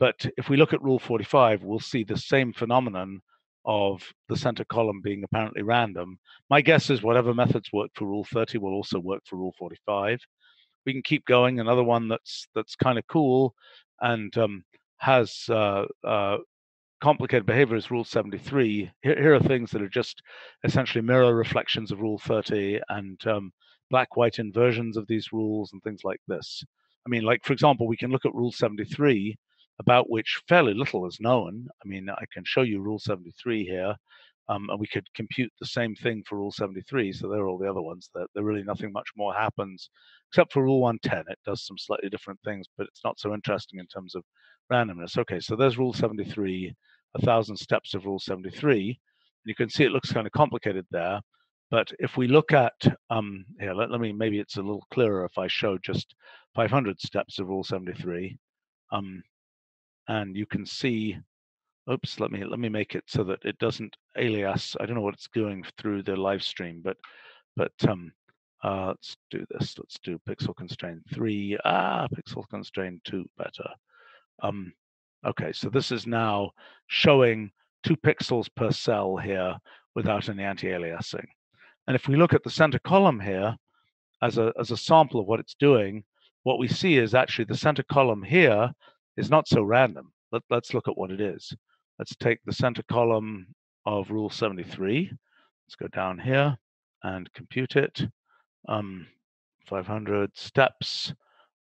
But if we look at Rule 45, we'll see the same phenomenon of the center column being apparently random. My guess is whatever methods work for Rule 30 will also work for Rule 45 we can keep going. Another one that's that's kind of cool and um, has uh, uh, complicated behavior is Rule 73. Here, here, are things that are just essentially mirror reflections of Rule 30 and um, black-white inversions of these rules and things like this. I mean, like for example, we can look at Rule 73, about which fairly little is known. I mean, I can show you Rule 73 here. Um, and we could compute the same thing for Rule 73. So there are all the other ones that there really nothing much more happens except for Rule 110. It does some slightly different things, but it's not so interesting in terms of randomness. Okay, so there's Rule 73, a thousand steps of Rule 73. You can see it looks kind of complicated there. But if we look at, um, here, let, let me, maybe it's a little clearer if I show just 500 steps of Rule 73. Um, and you can see oops let me let me make it so that it doesn't alias i don't know what it's doing through the live stream but but um uh let's do this let's do pixel constrained three ah pixel constrained two better. Um okay so this is now showing two pixels per cell here without any anti-aliasing. And if we look at the center column here as a as a sample of what it's doing what we see is actually the center column here is not so random. Let, let's look at what it is Let's take the center column of rule 73. Let's go down here and compute it. Um, 500 steps.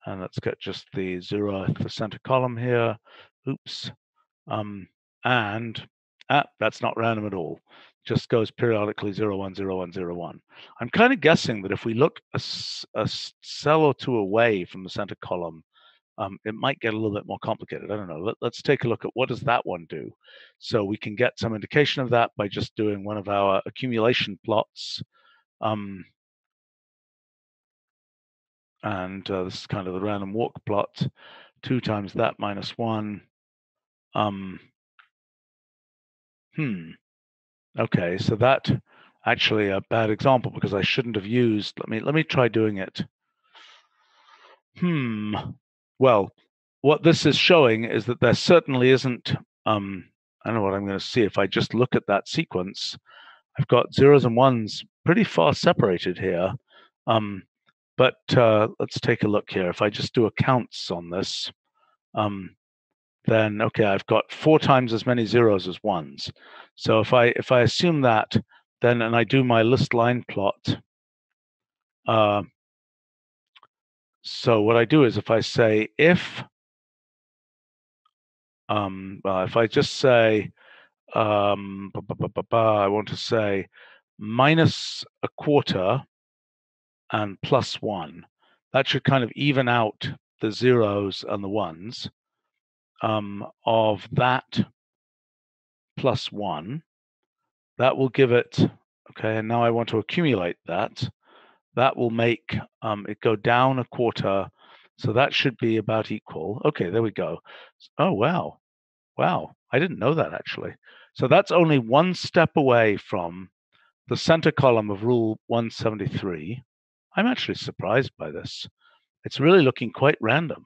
And let's get just the zero, the center column here. Oops. Um, and Ah, that's not random at all. Just goes periodically 0, 1, 0, 1, 0, 1. I'm kind of guessing that if we look a, a cell or two away from the center column, um, it might get a little bit more complicated. I don't know. Let, us take a look at what does that one do. So we can get some indication of that by just doing one of our accumulation plots. Um, and uh, this is kind of the random walk plot. Two times that minus one. Um, hmm. Okay, so that actually a bad example because I shouldn't have used. Let me let me try doing it. Hmm. Well, what this is showing is that there certainly isn't. Um, I don't know what I'm going to see if I just look at that sequence. I've got zeros and ones pretty far separated here. Um, but uh, let's take a look here. If I just do accounts on this, um, then okay, I've got four times as many zeros as ones. So if I if I assume that, then and I do my list line plot. Uh, so what I do is if I say if, um, if I just say, um, I want to say minus a quarter and plus one, that should kind of even out the zeros and the ones um, of that plus one. That will give it, okay, and now I want to accumulate that. That will make um, it go down a quarter. So that should be about equal. Okay, there we go. Oh, wow. Wow. I didn't know that actually. So that's only one step away from the center column of rule 173. I'm actually surprised by this. It's really looking quite random.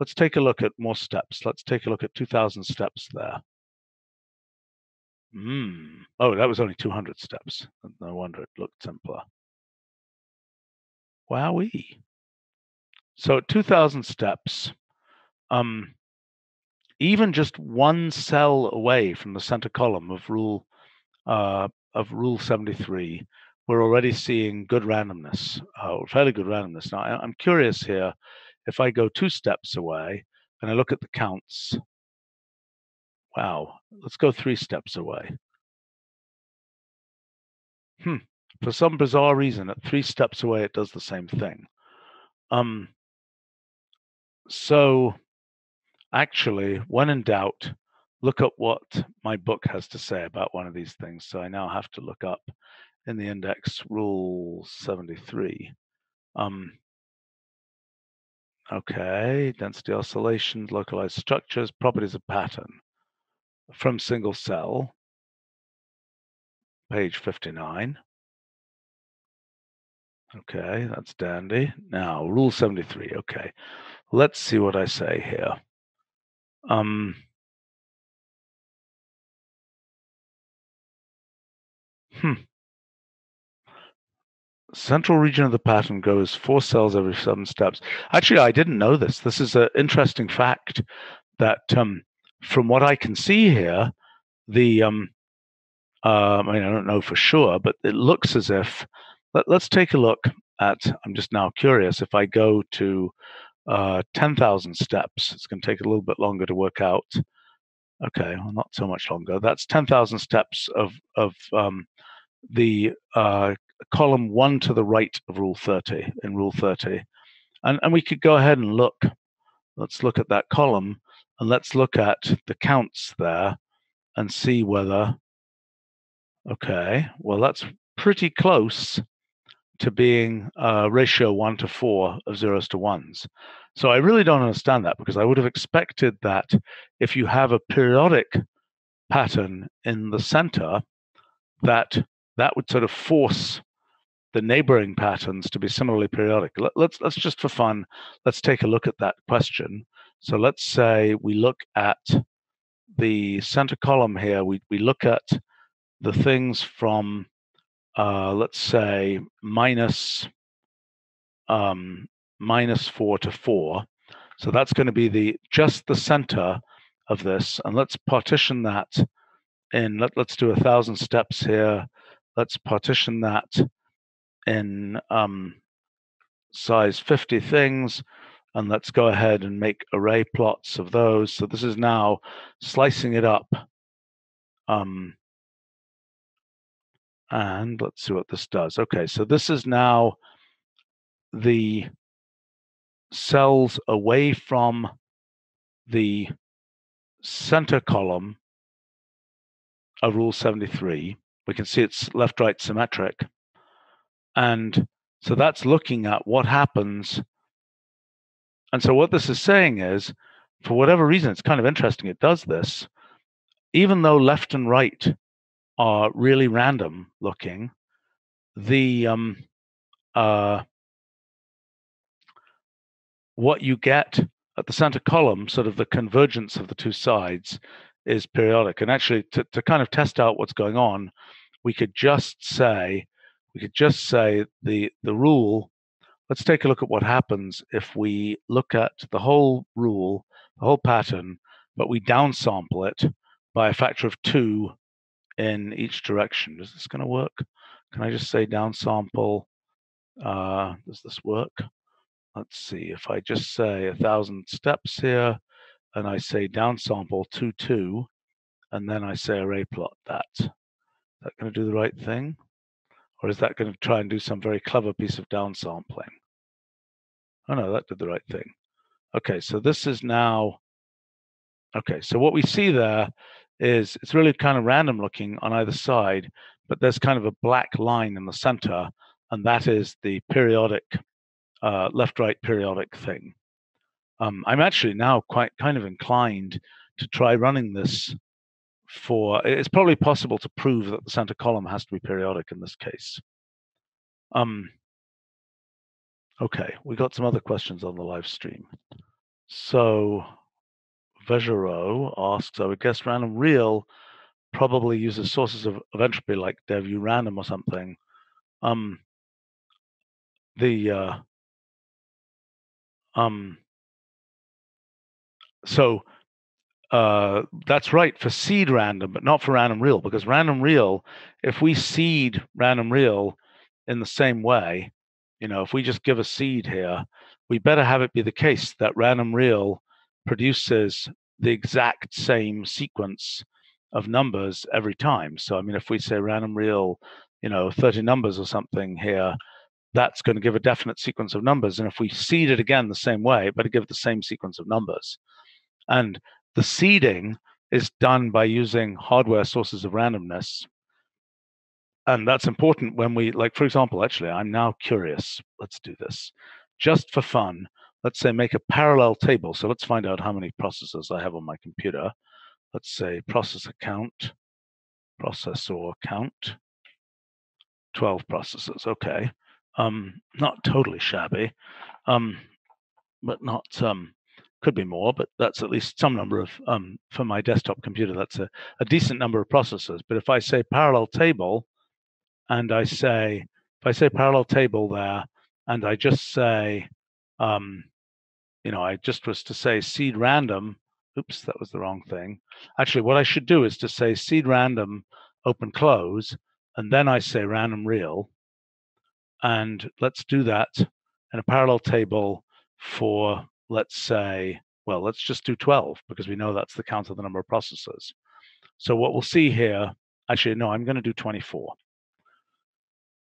Let's take a look at more steps. Let's take a look at 2000 steps there. Hmm. Oh, that was only 200 steps. No wonder it looked simpler. Wowee. So 2000 steps, um, even just one cell away from the center column of rule uh, of rule 73, we're already seeing good randomness, uh, fairly good randomness. Now, I, I'm curious here, if I go two steps away and I look at the counts, wow, let's go three steps away. Hmm, for some bizarre reason, at three steps away, it does the same thing. Um, so actually, when in doubt, look up what my book has to say about one of these things. So I now have to look up in the index rule 73. Um, okay, density oscillations, localized structures, properties of pattern from single cell, page 59. Okay, that's dandy. Now, rule 73. Okay, let's see what I say here. Um, hmm central region of the pattern goes four cells every seven steps. Actually, I didn't know this. This is an interesting fact that um, from what I can see here, the um, uh, I mean, I don't know for sure, but it looks as if. Let, us take a look at. I'm just now curious. If I go to uh, 10,000 steps, it's going to take a little bit longer to work out. Okay, well, not so much longer. That's 10,000 steps of of um, the uh, column one to the right of Rule 30 in Rule 30. And, and we could go ahead and look. Let's look at that column and let's look at the counts there and see whether, okay, well, that's pretty close to being a ratio one to four of zeros to ones. So I really don't understand that because I would have expected that if you have a periodic pattern in the center, that that would sort of force the neighboring patterns to be similarly periodic. Let, let's let's just for fun, let's take a look at that question. So let's say we look at the center column here. We we look at the things from uh, let's say minus um, minus four to four. So that's going to be the just the center of this, and let's partition that in. Let, let's do a thousand steps here. Let's partition that in um, size 50 things and let's go ahead and make array plots of those. So this is now slicing it up Um, and let's see what this does. Okay, so this is now the cells away from the center column of Rule 73. We can see it's left right symmetric. And so that's looking at what happens. And so what this is saying is, for whatever reason, it's kind of interesting, it does this. Even though left and right are really random looking, the um, uh, what you get at the center column, sort of the convergence of the two sides, is periodic. And actually, to, to kind of test out what's going on, we could just say, we could just say the the rule. Let's take a look at what happens if we look at the whole rule, the whole pattern, but we downsample it by a factor of two in each direction. Is this going to work? Can I just say downsample? Uh, does this work? Let's see. If I just say a thousand steps here, and I say downsample 2, 2, and then I say array plot that. Is that going to do the right thing? Or is that going to try and do some very clever piece of downsampling? Oh no, that did the right thing. Okay, so this is now, okay, so what we see there is it's really kind of random looking on either side, but there's kind of a black line in the center, and that is the periodic, uh, left-right periodic thing. Um, I'm actually now quite kind of inclined to try running this for. It's probably possible to prove that the center column has to be periodic in this case. Um, okay, we got some other questions on the live stream. So Vejero asks, I would guess random real probably uses sources of, of entropy like dev urandom or something. Um, the uh, um, so uh, that's right for seed random, but not for random real, because random real, if we seed random real in the same way, you know, if we just give a seed here, we better have it be the case that random real produces the exact same sequence of numbers every time. So, I mean, if we say random real, you know, 30 numbers or something here, that's going to give a definite sequence of numbers. And if we seed it again the same way, better give the same sequence of numbers. And the seeding is done by using hardware sources of randomness. And that's important when we, like, for example, actually, I'm now curious. Let's do this just for fun. Let's say make a parallel table. So let's find out how many processors I have on my computer. Let's say processor count, processor count, 12 processors. Okay. Um, not totally shabby, um, but not um, could be more, but that's at least some number of, um, for my desktop computer, that's a, a decent number of processors. But if I say parallel table, and I say, if I say parallel table there, and I just say, um, you know, I just was to say seed random, oops, that was the wrong thing. Actually, what I should do is to say seed random, open close, and then I say random real. And let's do that in a parallel table for let's say, well, let's just do 12 because we know that's the count of the number of processors. So what we'll see here, actually, no, I'm going to do 24.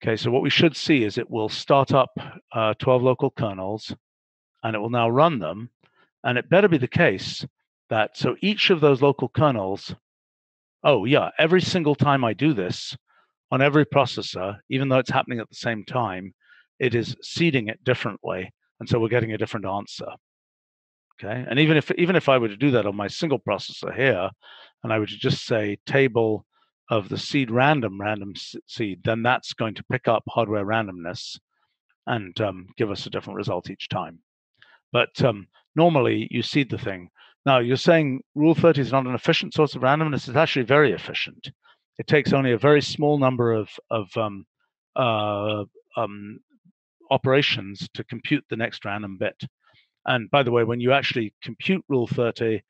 Okay, so what we should see is it will start up uh, 12 local kernels and it will now run them. And it better be the case that, so each of those local kernels, oh yeah, every single time I do this on every processor, even though it's happening at the same time, it is seeding it differently. And so we're getting a different answer. Okay, and even if even if I were to do that on my single processor here, and I were to just say table of the seed random random seed, then that's going to pick up hardware randomness and um, give us a different result each time. But um, normally you seed the thing. Now you're saying Rule 30 is not an efficient source of randomness. It's actually very efficient. It takes only a very small number of of um, uh, um, operations to compute the next random bit. And by the way, when you actually compute Rule 30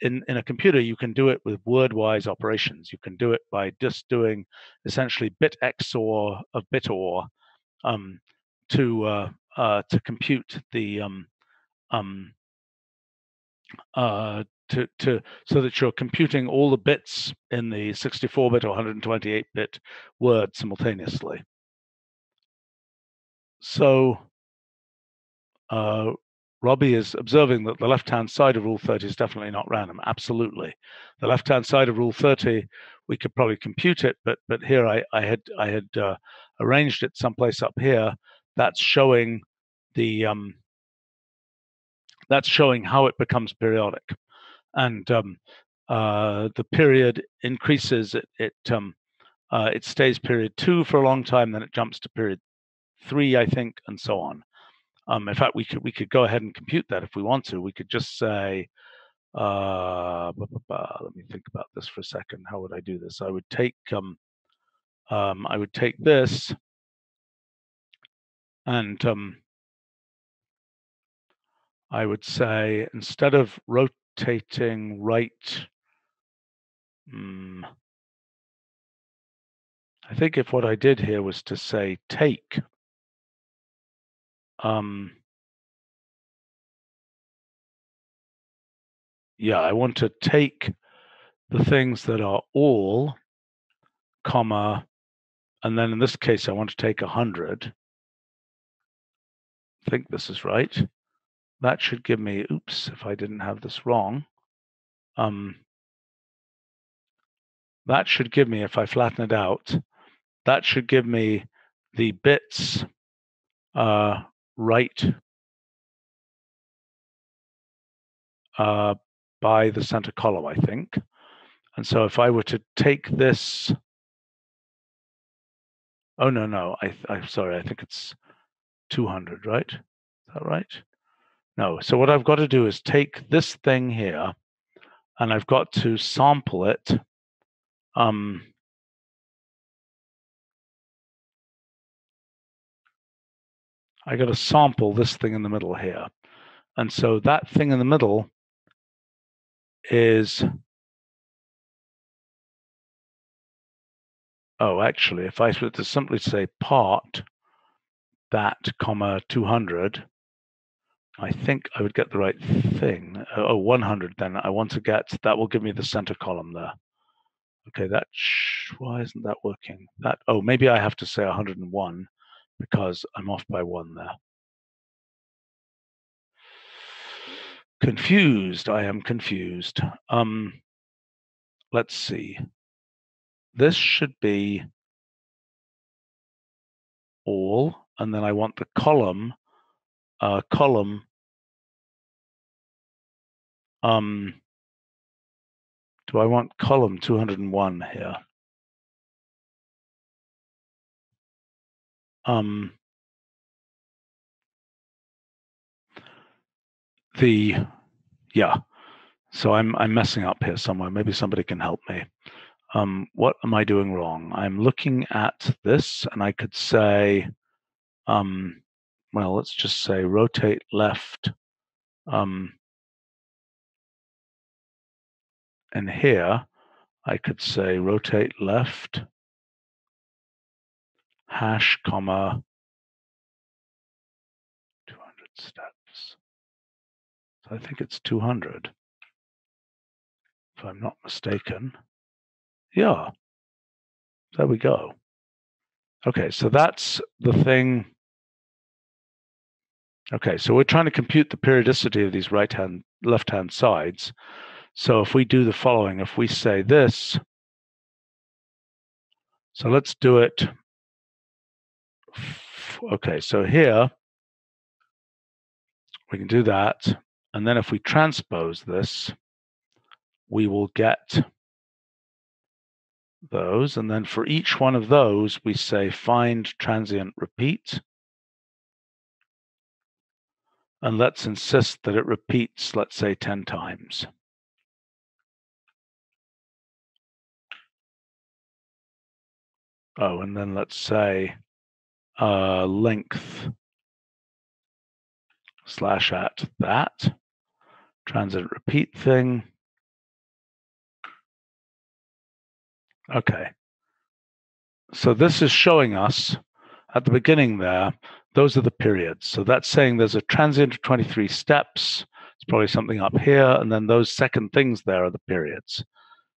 in, in a computer, you can do it with word-wise operations. You can do it by just doing essentially bit XOR of bit OR um, to uh, uh, to compute the um, um, uh, to to so that you're computing all the bits in the 64-bit or 128-bit word simultaneously. So uh, Robbie is observing that the left-hand side of Rule 30 is definitely not random. Absolutely, the left-hand side of Rule 30, we could probably compute it, but but here I I had I had uh, arranged it someplace up here. That's showing the um, that's showing how it becomes periodic, and um, uh, the period increases. It it um, uh, it stays period two for a long time, then it jumps to period three, I think, and so on. Um, in fact, we could we could go ahead and compute that if we want to. We could just say, uh, let me think about this for a second. How would I do this? I would take um, um, I would take this and um, I would say instead of rotating right, um, I think if what I did here was to say take, um, yeah, I want to take the things that are all, comma, and then in this case, I want to take 100. I think this is right. That should give me, oops, if I didn't have this wrong. Um, that should give me, if I flatten it out, that should give me the bits uh, right uh, by the center column, I think. And so if I were to take this, oh no, no, I, I'm sorry, I think it's 200, right? Is that right? No. So what I've got to do is take this thing here and I've got to sample it. Um, I got to sample this thing in the middle here. And so that thing in the middle is, oh, actually, if I were to simply say part that comma 200, I think I would get the right thing. Oh, 100 then. I want to get, that will give me the center column there. Okay, that, why isn't that working? That, oh, maybe I have to say 101 because I'm off by one there. Confused, I am confused. Um, let's see. This should be all, and then I want the column, uh, column um, do I want column 201 here? Um, the yeah so i'm i'm messing up here somewhere. Maybe somebody can help me. Um, what am i doing wrong? I'm looking at this and i could say um, well let's just say rotate left um, and here I could say rotate left hash comma 200 steps. So I think it's 200 if I'm not mistaken. Yeah, there we go. Okay, so that's the thing. Okay, so we're trying to compute the periodicity of these right hand, left hand sides. So if we do the following, if we say this, so let's do it. Okay, so here we can do that. And then if we transpose this, we will get those. And then for each one of those, we say find transient repeat. And let's insist that it repeats, let's say 10 times. Oh, and then let's say uh, length slash at that transient repeat thing. Okay. So this is showing us at the beginning there, those are the periods. So that's saying there's a transient of 23 steps. it's probably something up here, and then those second things there are the periods.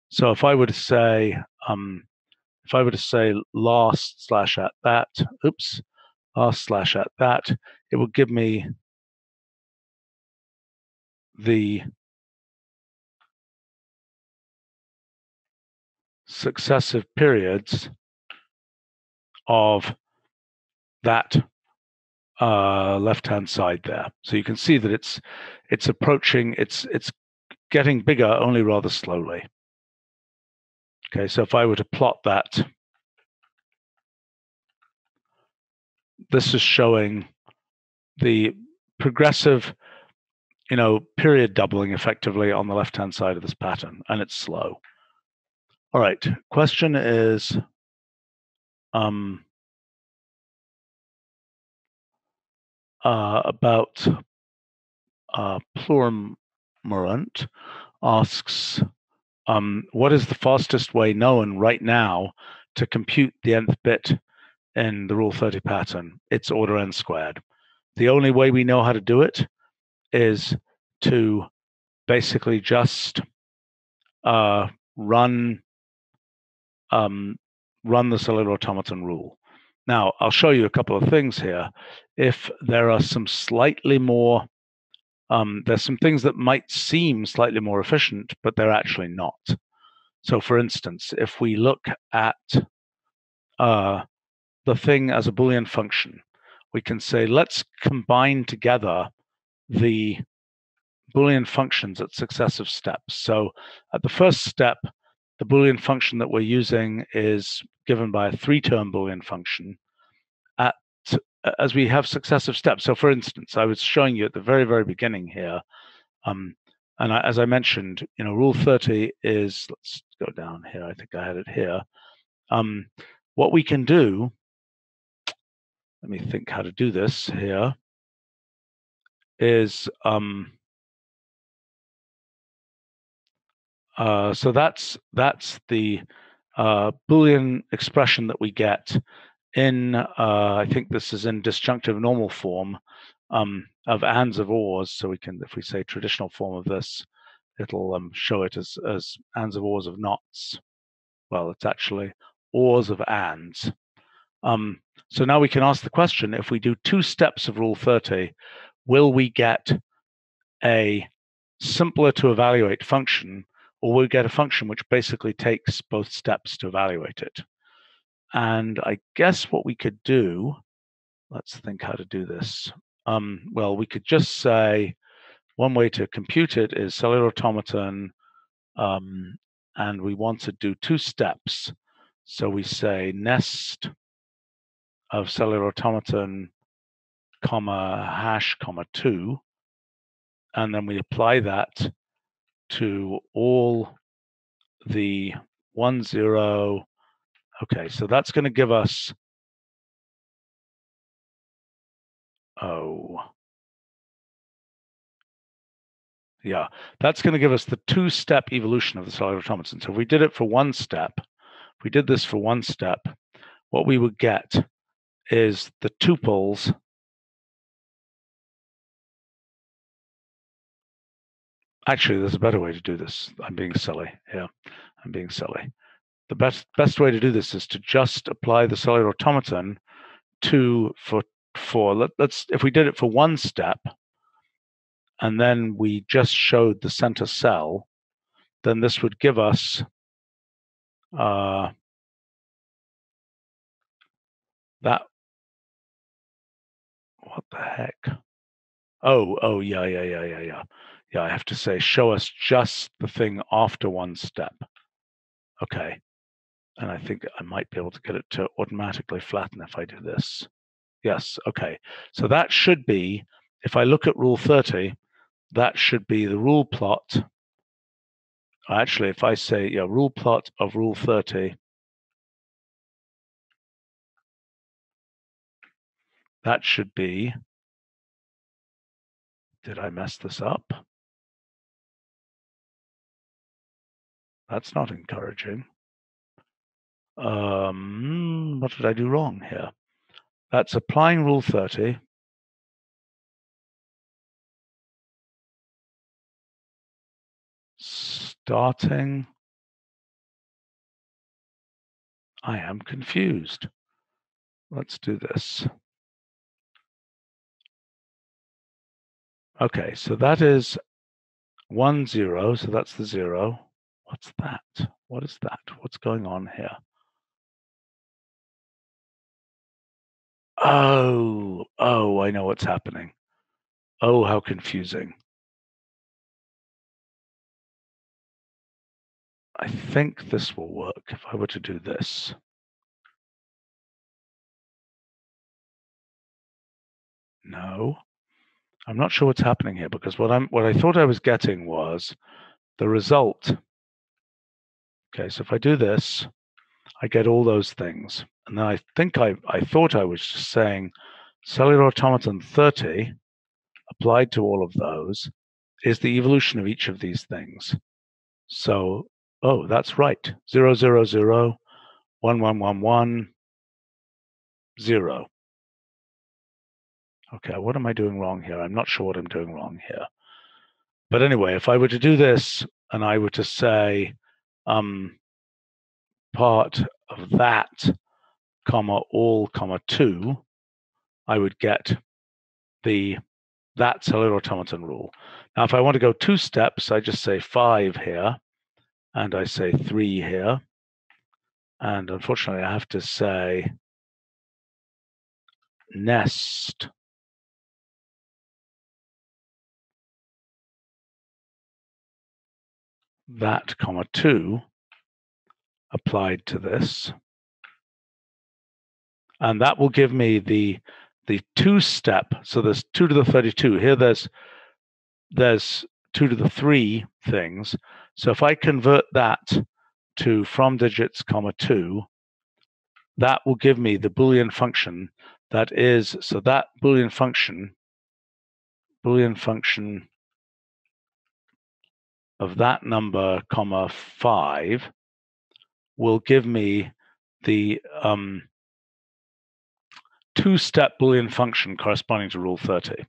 So if I were to say, um, if I were to say last slash at that, oops, last slash at that, it would give me the successive periods of that uh, left-hand side there. So you can see that it's it's approaching, it's it's getting bigger only rather slowly. Okay, so if I were to plot that, this is showing the progressive, you know, period doubling effectively on the left-hand side of this pattern, and it's slow. All right, question is, um, uh, about uh, Plurmurant asks, um, what is the fastest way known right now to compute the nth bit in the Rule 30 pattern? It's order n squared. The only way we know how to do it is to basically just uh, run um, run the cellular automaton rule. Now, I'll show you a couple of things here. If there are some slightly more, um, there's some things that might seem slightly more efficient, but they're actually not. So, for instance, if we look at uh, the thing as a Boolean function, we can say, let's combine together the Boolean functions at successive steps. So, at the first step, the Boolean function that we're using is given by a three-term Boolean function as we have successive steps. So for instance, I was showing you at the very, very beginning here, um, and I, as I mentioned, you know, rule 30 is, let's go down here, I think I had it here. Um, what we can do, let me think how to do this here, is um, Uh, so that's that's the uh, Boolean expression that we get in, uh, I think this is in disjunctive normal form um, of ands of ors. So we can, if we say traditional form of this, it'll um, show it as, as ands of ors of nots. Well, it's actually ors of ands. Um, so now we can ask the question, if we do two steps of rule 30, will we get a simpler to evaluate function or will we'll get a function which basically takes both steps to evaluate it. And I guess what we could do, let's think how to do this. Um, well, we could just say one way to compute it is cellular automaton, um, and we want to do two steps. So we say nest of cellular automaton, comma hash, comma two, and then we apply that to all the one zero. Okay, so that's going to give us, oh, yeah, that's going to give us the two-step evolution of the cellular automaton. So if we did it for one step, if we did this for one step, what we would get is the tuples actually, there's a better way to do this. I'm being silly. Yeah, I'm being silly. The best best way to do this is to just apply the cellular automaton to for for let, let's if we did it for one step and then we just showed the center cell, then this would give us uh, that what the heck? Oh, oh yeah, yeah, yeah, yeah, yeah yeah, I have to say, show us just the thing after one step. Okay. And I think I might be able to get it to automatically flatten if I do this. Yes, okay. So that should be, if I look at rule 30, that should be the rule plot. Actually, if I say, yeah, rule plot of rule 30, that should be, did I mess this up? That's not encouraging. Um, what did I do wrong here? That's applying Rule 30. starting. I am confused. Let's do this. Okay, so that is one zero, so that's the zero. What's that? What is that? What's going on here? Oh, oh, I know what's happening. Oh, how confusing. I think this will work if I were to do this. No. I'm not sure what's happening here because what I'm what I thought I was getting was the result. Okay, so if I do this, I get all those things. And then I think I, I thought I was just saying cellular automaton 30 applied to all of those is the evolution of each of these things. So, oh, that's right. 0, 0, 0, 1, 1, 1, 1, 0. Okay, what am I doing wrong here? I'm not sure what I'm doing wrong here. But anyway, if I were to do this and I were to say um, part of that, comma, all, comma, 2, I would get the that cellular automaton rule. Now, if I want to go two steps, I just say 5 here, and I say 3 here. And unfortunately, I have to say nest that comma 2 applied to this. And that will give me the the two step. So there's 2 to the 32. Here there's there's 2 to the 3 things. So if I convert that to from digits comma 2, that will give me the Boolean function that is, so that Boolean function, Boolean function of that number, comma five, will give me the um, two-step Boolean function corresponding to rule 30.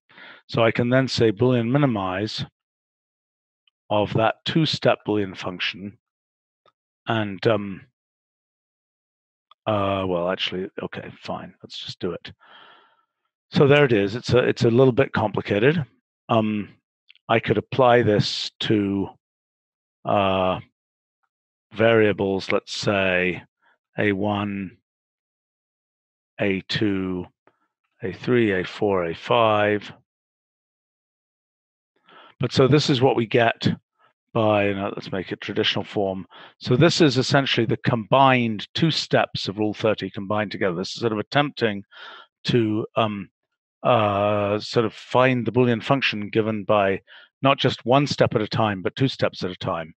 So I can then say Boolean minimize of that two-step Boolean function. And, um, uh, well, actually, okay, fine. Let's just do it. So there it is. It's a, it's a little bit complicated. Um, I could apply this to uh, variables, let's say A1, A2, A3, A4, A5. But so this is what we get by, you know, let's make it traditional form. So this is essentially the combined two steps of Rule 30 combined together. This is sort of attempting to um, uh, sort of find the Boolean function given by not just one step at a time, but two steps at a time.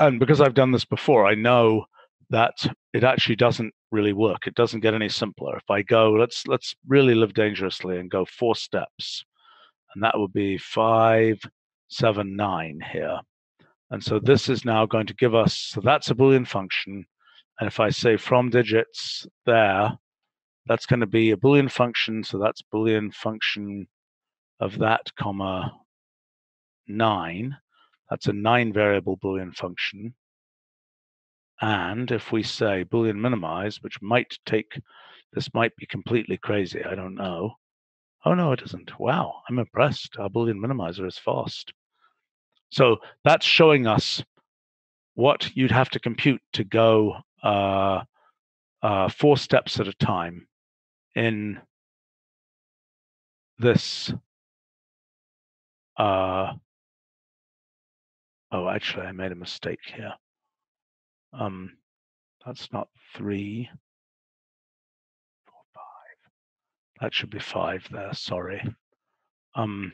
And because I've done this before, I know that it actually doesn't really work. It doesn't get any simpler. If I go, let's let's really live dangerously and go four steps, and that would be five, seven, nine here. And so this is now going to give us, so that's a Boolean function. And if I say from digits there, that's going to be a Boolean function. So that's Boolean function of that comma 9. That's a nine variable Boolean function. And if we say Boolean minimize, which might take, this might be completely crazy, I don't know. Oh no, it isn't. Wow, I'm impressed. Our Boolean minimizer is fast. So that's showing us what you'd have to compute to go uh, uh, four steps at a time in this uh, Oh, actually, I made a mistake here. Um, that's not three, four, five. That should be five there. Sorry. Um,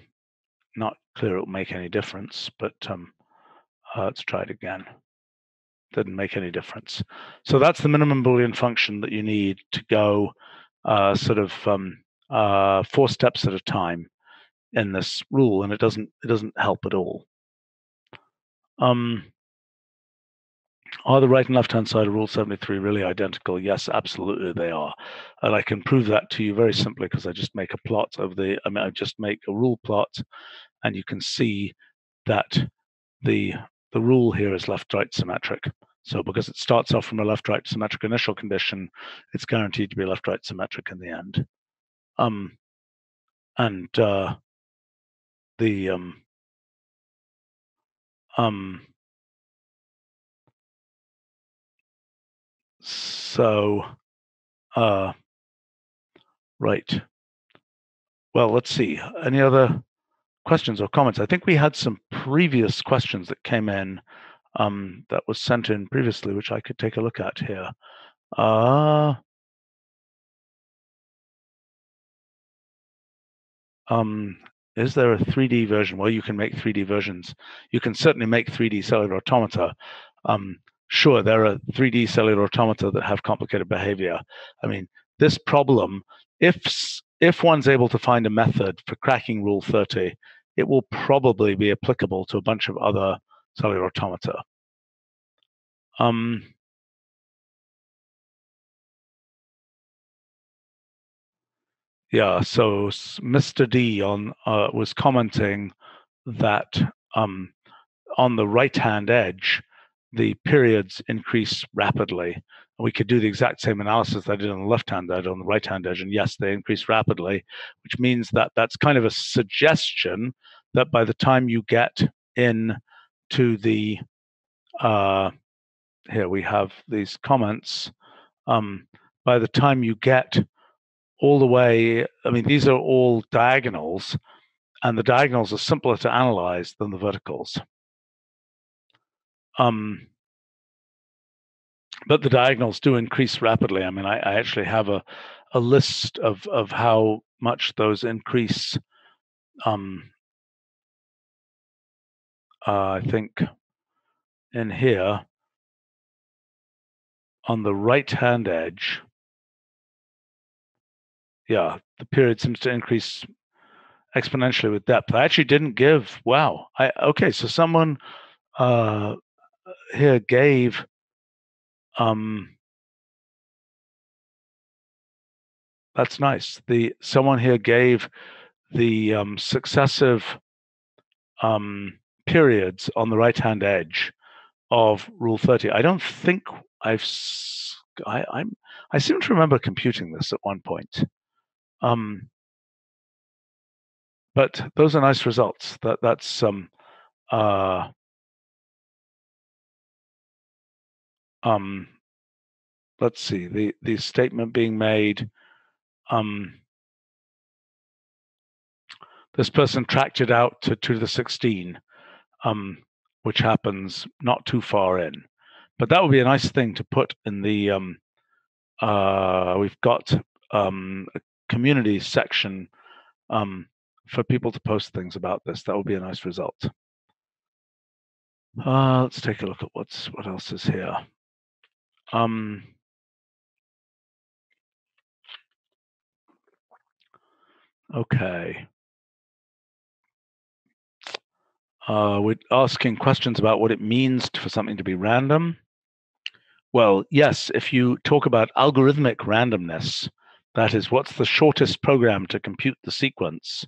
not clear it will make any difference, but um, uh, let's try it again. Didn't make any difference. So that's the minimum Boolean function that you need to go uh, sort of um, uh, four steps at a time in this rule, and it doesn't it doesn't help at all. Um, are the right and left hand side of Rule 73 really identical? Yes, absolutely they are. And I can prove that to you very simply because I just make a plot of the, I mean, I just make a rule plot and you can see that the the rule here is left-right symmetric. So because it starts off from a left-right symmetric initial condition, it's guaranteed to be left-right symmetric in the end. Um, and uh, the um, um, so uh, right. Well, let's see. Any other questions or comments? I think we had some previous questions that came in um, that was sent in previously, which I could take a look at here. Uh, um, is there a 3D version? Well, you can make 3D versions. You can certainly make 3D cellular automata. Um, sure, there are 3D cellular automata that have complicated behavior. I mean, this problem, if if one's able to find a method for cracking Rule 30, it will probably be applicable to a bunch of other cellular automata. Um, yeah, so Mr. D on uh, was commenting that um, on the right-hand edge, the periods increase rapidly. We could do the exact same analysis that I did on the left-hand edge, on the right-hand edge, and yes, they increase rapidly, which means that that's kind of a suggestion that by the time you get in to the uh, here we have these comments. Um, by the time you get all the way, I mean, these are all diagonals, and the diagonals are simpler to analyze than the verticals. Um, but the diagonals do increase rapidly. I mean, I, I actually have a, a list of, of how much those increase. Um, uh, I think in here on the right hand edge, yeah, the period seems to increase exponentially with depth. I actually didn't give, wow. I okay, so someone uh here gave um that's nice. The someone here gave the um, successive um, periods on the right hand edge of Rule 30. I don't think I've I, I'm I seem to remember computing this at one point. Um, but those are nice results. That that's um, uh, um, let's see the the statement being made. Um, this person tracked it out to to the 16, um, which happens not too far in. But that would be a nice thing to put in the. Um, uh, we've got um, community section um, for people to post things about this. That would be a nice result. Uh, let's take a look at what's what else is here. Um, okay. Uh, we're asking questions about what it means for something to be random. Well, yes, if you talk about algorithmic randomness, that is, what's the shortest program to compute the sequence,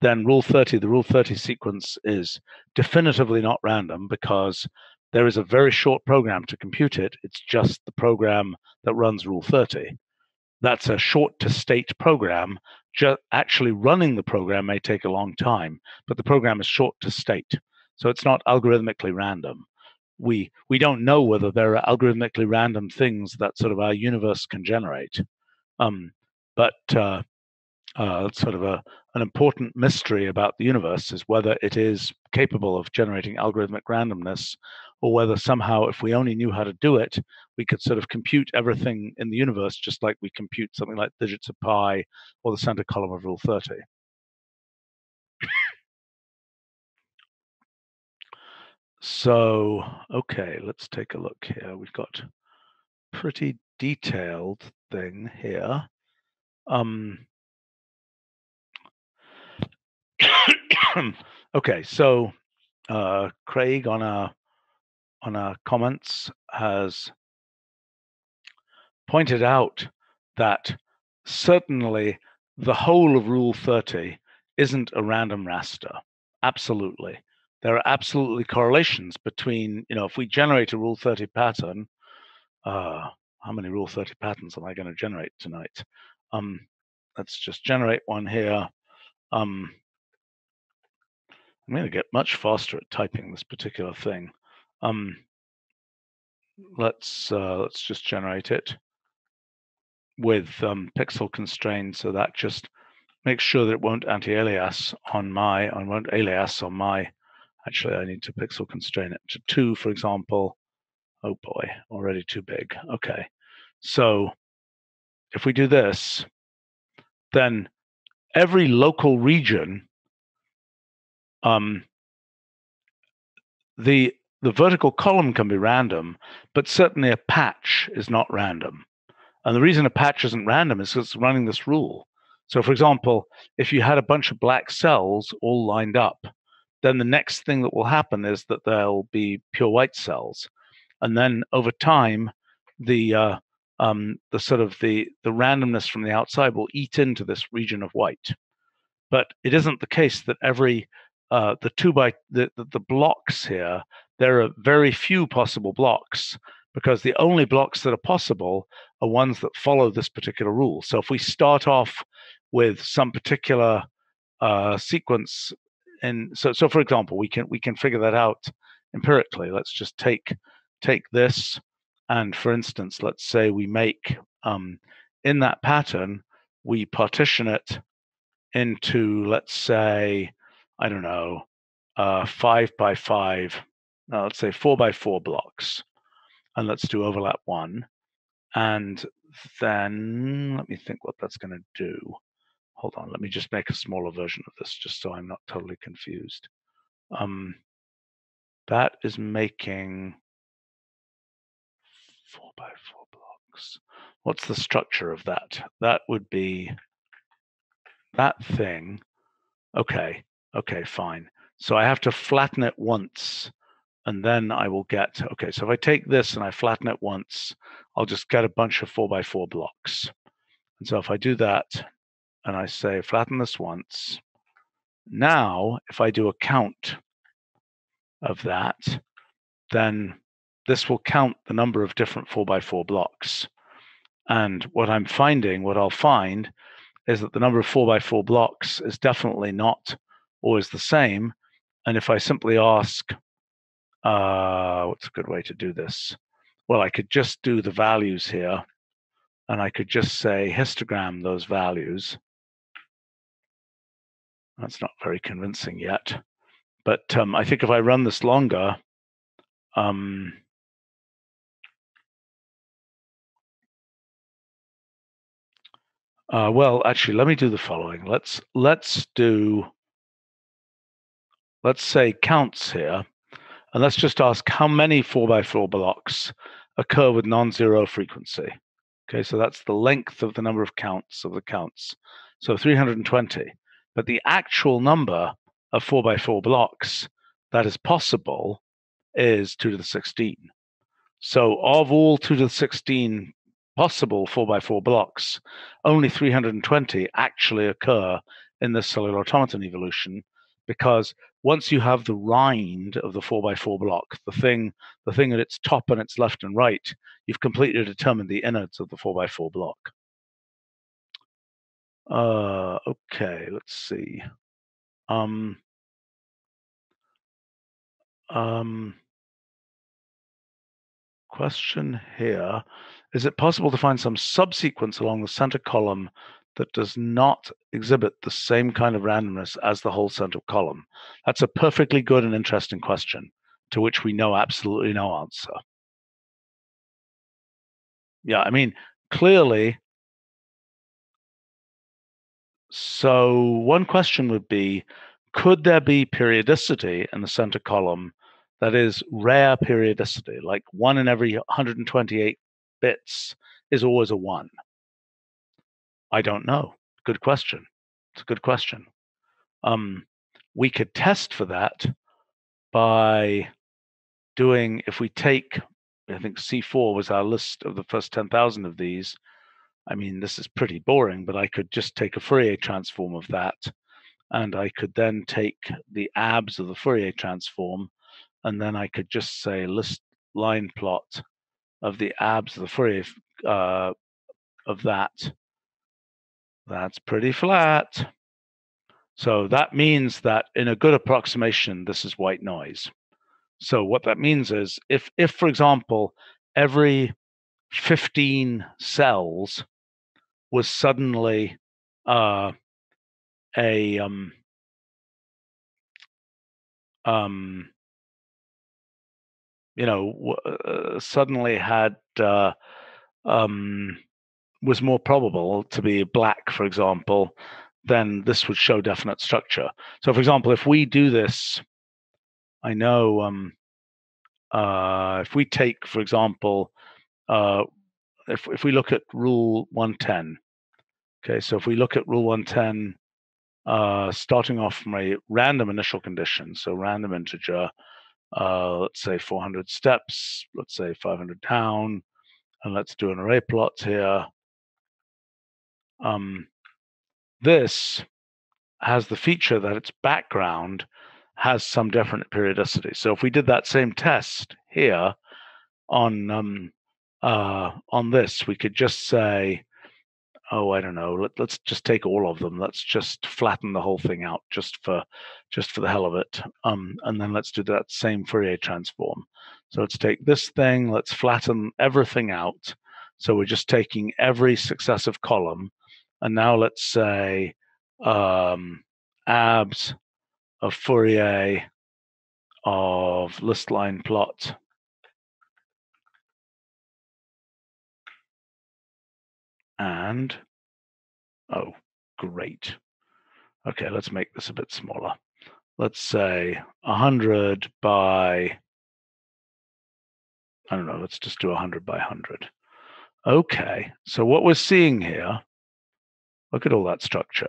then Rule 30, the Rule 30 sequence is definitively not random because there is a very short program to compute it. It's just the program that runs Rule 30. That's a short to state program. Just actually running the program may take a long time, but the program is short to state. So it's not algorithmically random we we don't know whether there are algorithmically random things that sort of our universe can generate. Um, but uh, uh, sort of a an important mystery about the universe is whether it is capable of generating algorithmic randomness, or whether somehow, if we only knew how to do it, we could sort of compute everything in the universe just like we compute something like digits of pi or the center column of Rule 30. So, okay, let's take a look here. We've got pretty detailed thing here. Um, okay, so uh, Craig on our on our comments has pointed out that certainly the whole of Rule 30 isn't a random raster. Absolutely there are absolutely correlations between, you know, if we generate a Rule 30 pattern, uh, how many Rule 30 patterns am I going to generate tonight? Um, let's just generate one here. Um, I'm going to get much faster at typing this particular thing. Um, let's uh, let's just generate it with um, pixel constrained, so that just makes sure that it won't anti-alias on my, on won't alias on my. Actually, I need to pixel constrain it to two, for example. Oh boy, already too big. Okay, so if we do this, then every local region, um, the the vertical column can be random, but certainly a patch is not random. And the reason a patch isn't random is because it's running this rule. So, for example, if you had a bunch of black cells all lined up, then the next thing that will happen is that there'll be pure white cells, and then over time, the uh, um, the sort of the the randomness from the outside will eat into this region of white. But it isn't the case that every uh, the two by the, the, the blocks here there are very few possible blocks because the only blocks that are possible are ones that follow this particular rule. So if we start off with some particular uh, sequence, and so so for example, we can we can figure that out empirically. Let's just take take this, and for instance, let's say we make um, in that pattern we partition it into let's say I don't know uh, five by five now let's say four by four blocks, and let's do overlap one. And then let me think what that's going to do. Hold on, let me just make a smaller version of this just so I'm not totally confused. Um, that is making four by four blocks. What's the structure of that? That would be that thing. Okay, okay, fine. So I have to flatten it once and then I will get, okay, so if I take this and I flatten it once, I'll just get a bunch of four by four blocks. And so if I do that and I say flatten this once, now if I do a count of that, then this will count the number of different four by four blocks. And what I'm finding, what I'll find, is that the number of four by four blocks is definitely not always the same. And if I simply ask uh, what's a good way to do this? Well, I could just do the values here, and I could just say histogram those values. That's not very convincing yet. But um, I think if I run this longer, um, uh, well, actually, let me do the following. Let's let's do let's say counts here, and let's just ask how many 4x4 blocks occur with non-zero frequency. Okay, so that's the length of the number of counts of the counts. So 320. But the actual number of 4x4 blocks that is possible is 2 to the 16. So of all 2 to the 16 possible 4x4 blocks, only 320 actually occur in the cellular automaton evolution because once you have the rind of the four by four block, the thing, the thing at its top and its left and right, you've completely determined the innards of the four by four block. Uh, okay, let's see. Um, um, question here. Is it possible to find some subsequence along the center column that does not exhibit the same kind of randomness as the whole center column? That's a perfectly good and interesting question to which we know absolutely no answer. Yeah, I mean, clearly. So, one question would be could there be periodicity in the center column that is rare periodicity, like one in every 128 bits is always a one? I don't know. Good question. It's a good question. Um, we could test for that by doing, if we take, I think C4 was our list of the first 10,000 of these. I mean, this is pretty boring, but I could just take a Fourier transform of that and I could then take the abs of the Fourier transform, and then I could just say list line plot of the abs of the Fourier uh, of that. That's pretty flat. So that means that in a good approximation, this is white noise. So what that means is if, if for example, every 15 cells was suddenly uh, a um, um, you know uh, suddenly had uh, um, was more probable to be black, for example, then this would show definite structure. So, for example, if we do this, I know um, uh, if we take, for example, uh, if if we look at rule 110, okay, so if we look at rule 110, uh, starting off from a random initial condition, so random integer, uh, let's say 400 steps, let's say 500 down, and let's do an array plot here. Um, this has the feature that its background has some definite periodicity. So if we did that same test here on um, uh, on this, we could just say, oh, I don't know, let, us just take all of them. Let's just flatten the whole thing out just for just for the hell of it. Um, and then let's do that same Fourier transform. So let's take this thing, let's flatten everything out. So we're just taking every successive column. And now let's say um, abs of Fourier of list line plot and oh great. Okay let's make this a bit smaller. Let's say 100 by I don't know let's just do 100 by 100 okay so what we're seeing here look at all that structure.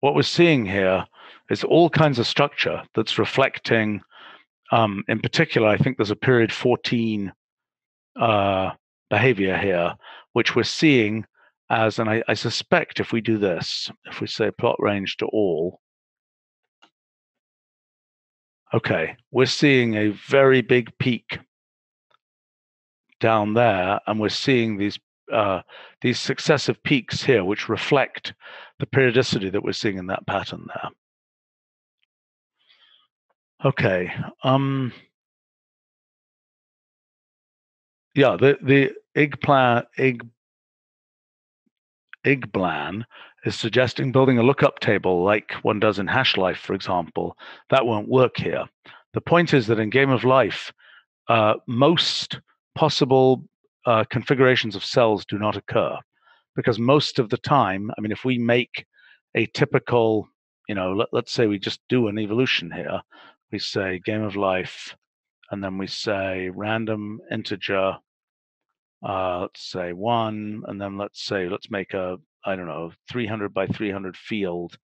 What we're seeing here is all kinds of structure that's reflecting um, in particular I think there's a period 14 uh, behavior here which we're seeing as, and I, I suspect if we do this, if we say plot range to all, okay, we're seeing a very big peak down there, and we're seeing these uh, these successive peaks here, which reflect the periodicity that we're seeing in that pattern there. Okay. Um, yeah, the the IG plan IG Igblan is suggesting building a lookup table like one does in HashLife, for example. That won't work here. The point is that in Game of Life, uh, most possible uh, configurations of cells do not occur because most of the time, I mean, if we make a typical, you know, let, let's say we just do an evolution here, we say Game of Life, and then we say random integer uh, let's say one, and then let's say let's make a I don't know 300 by 300 field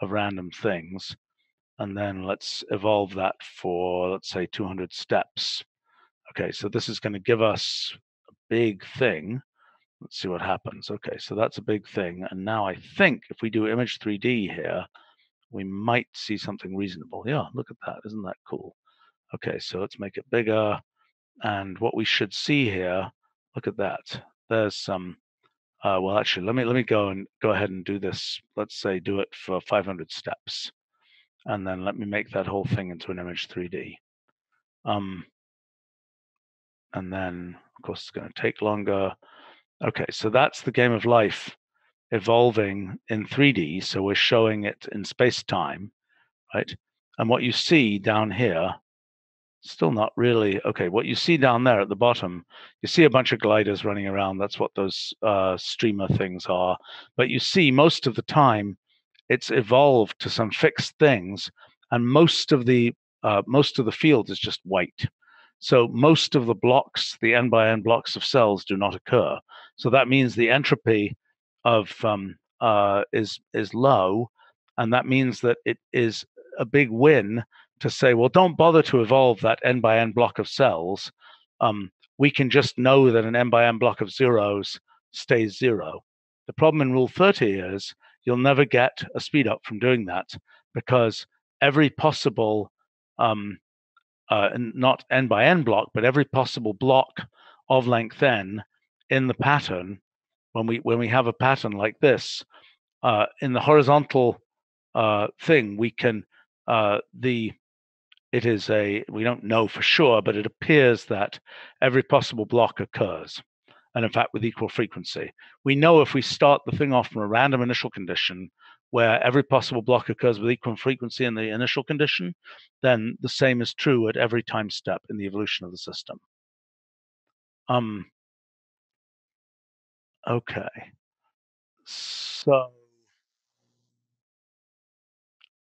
of random things, and then let's evolve that for let's say 200 steps. Okay, so this is going to give us a big thing. Let's see what happens. Okay, so that's a big thing, and now I think if we do image 3D here, we might see something reasonable. Yeah, look at that. Isn't that cool? Okay, so let's make it bigger. And what we should see here Look at that. There's some. Uh, well, actually, let me let me go and go ahead and do this. Let's say do it for 500 steps, and then let me make that whole thing into an image 3D. Um, and then, of course, it's going to take longer. Okay, so that's the game of life evolving in 3D. So we're showing it in space time, right? And what you see down here still not really okay what you see down there at the bottom you see a bunch of gliders running around that's what those uh, streamer things are but you see most of the time it's evolved to some fixed things and most of the uh, most of the field is just white. So most of the blocks the n by n blocks of cells do not occur. So that means the entropy of um, uh, is is low and that means that it is a big win to say, well, don't bother to evolve that n by n block of cells. Um, we can just know that an n by n block of zeros stays zero. The problem in Rule 30 is you'll never get a speed up from doing that because every possible um, uh, not n by n block, but every possible block of length n in the pattern, when we when we have a pattern like this, uh, in the horizontal uh, thing, we can uh, the it is a we don't know for sure, but it appears that every possible block occurs, and in fact with equal frequency. We know if we start the thing off from a random initial condition, where every possible block occurs with equal frequency in the initial condition, then the same is true at every time step in the evolution of the system. Um, okay. So,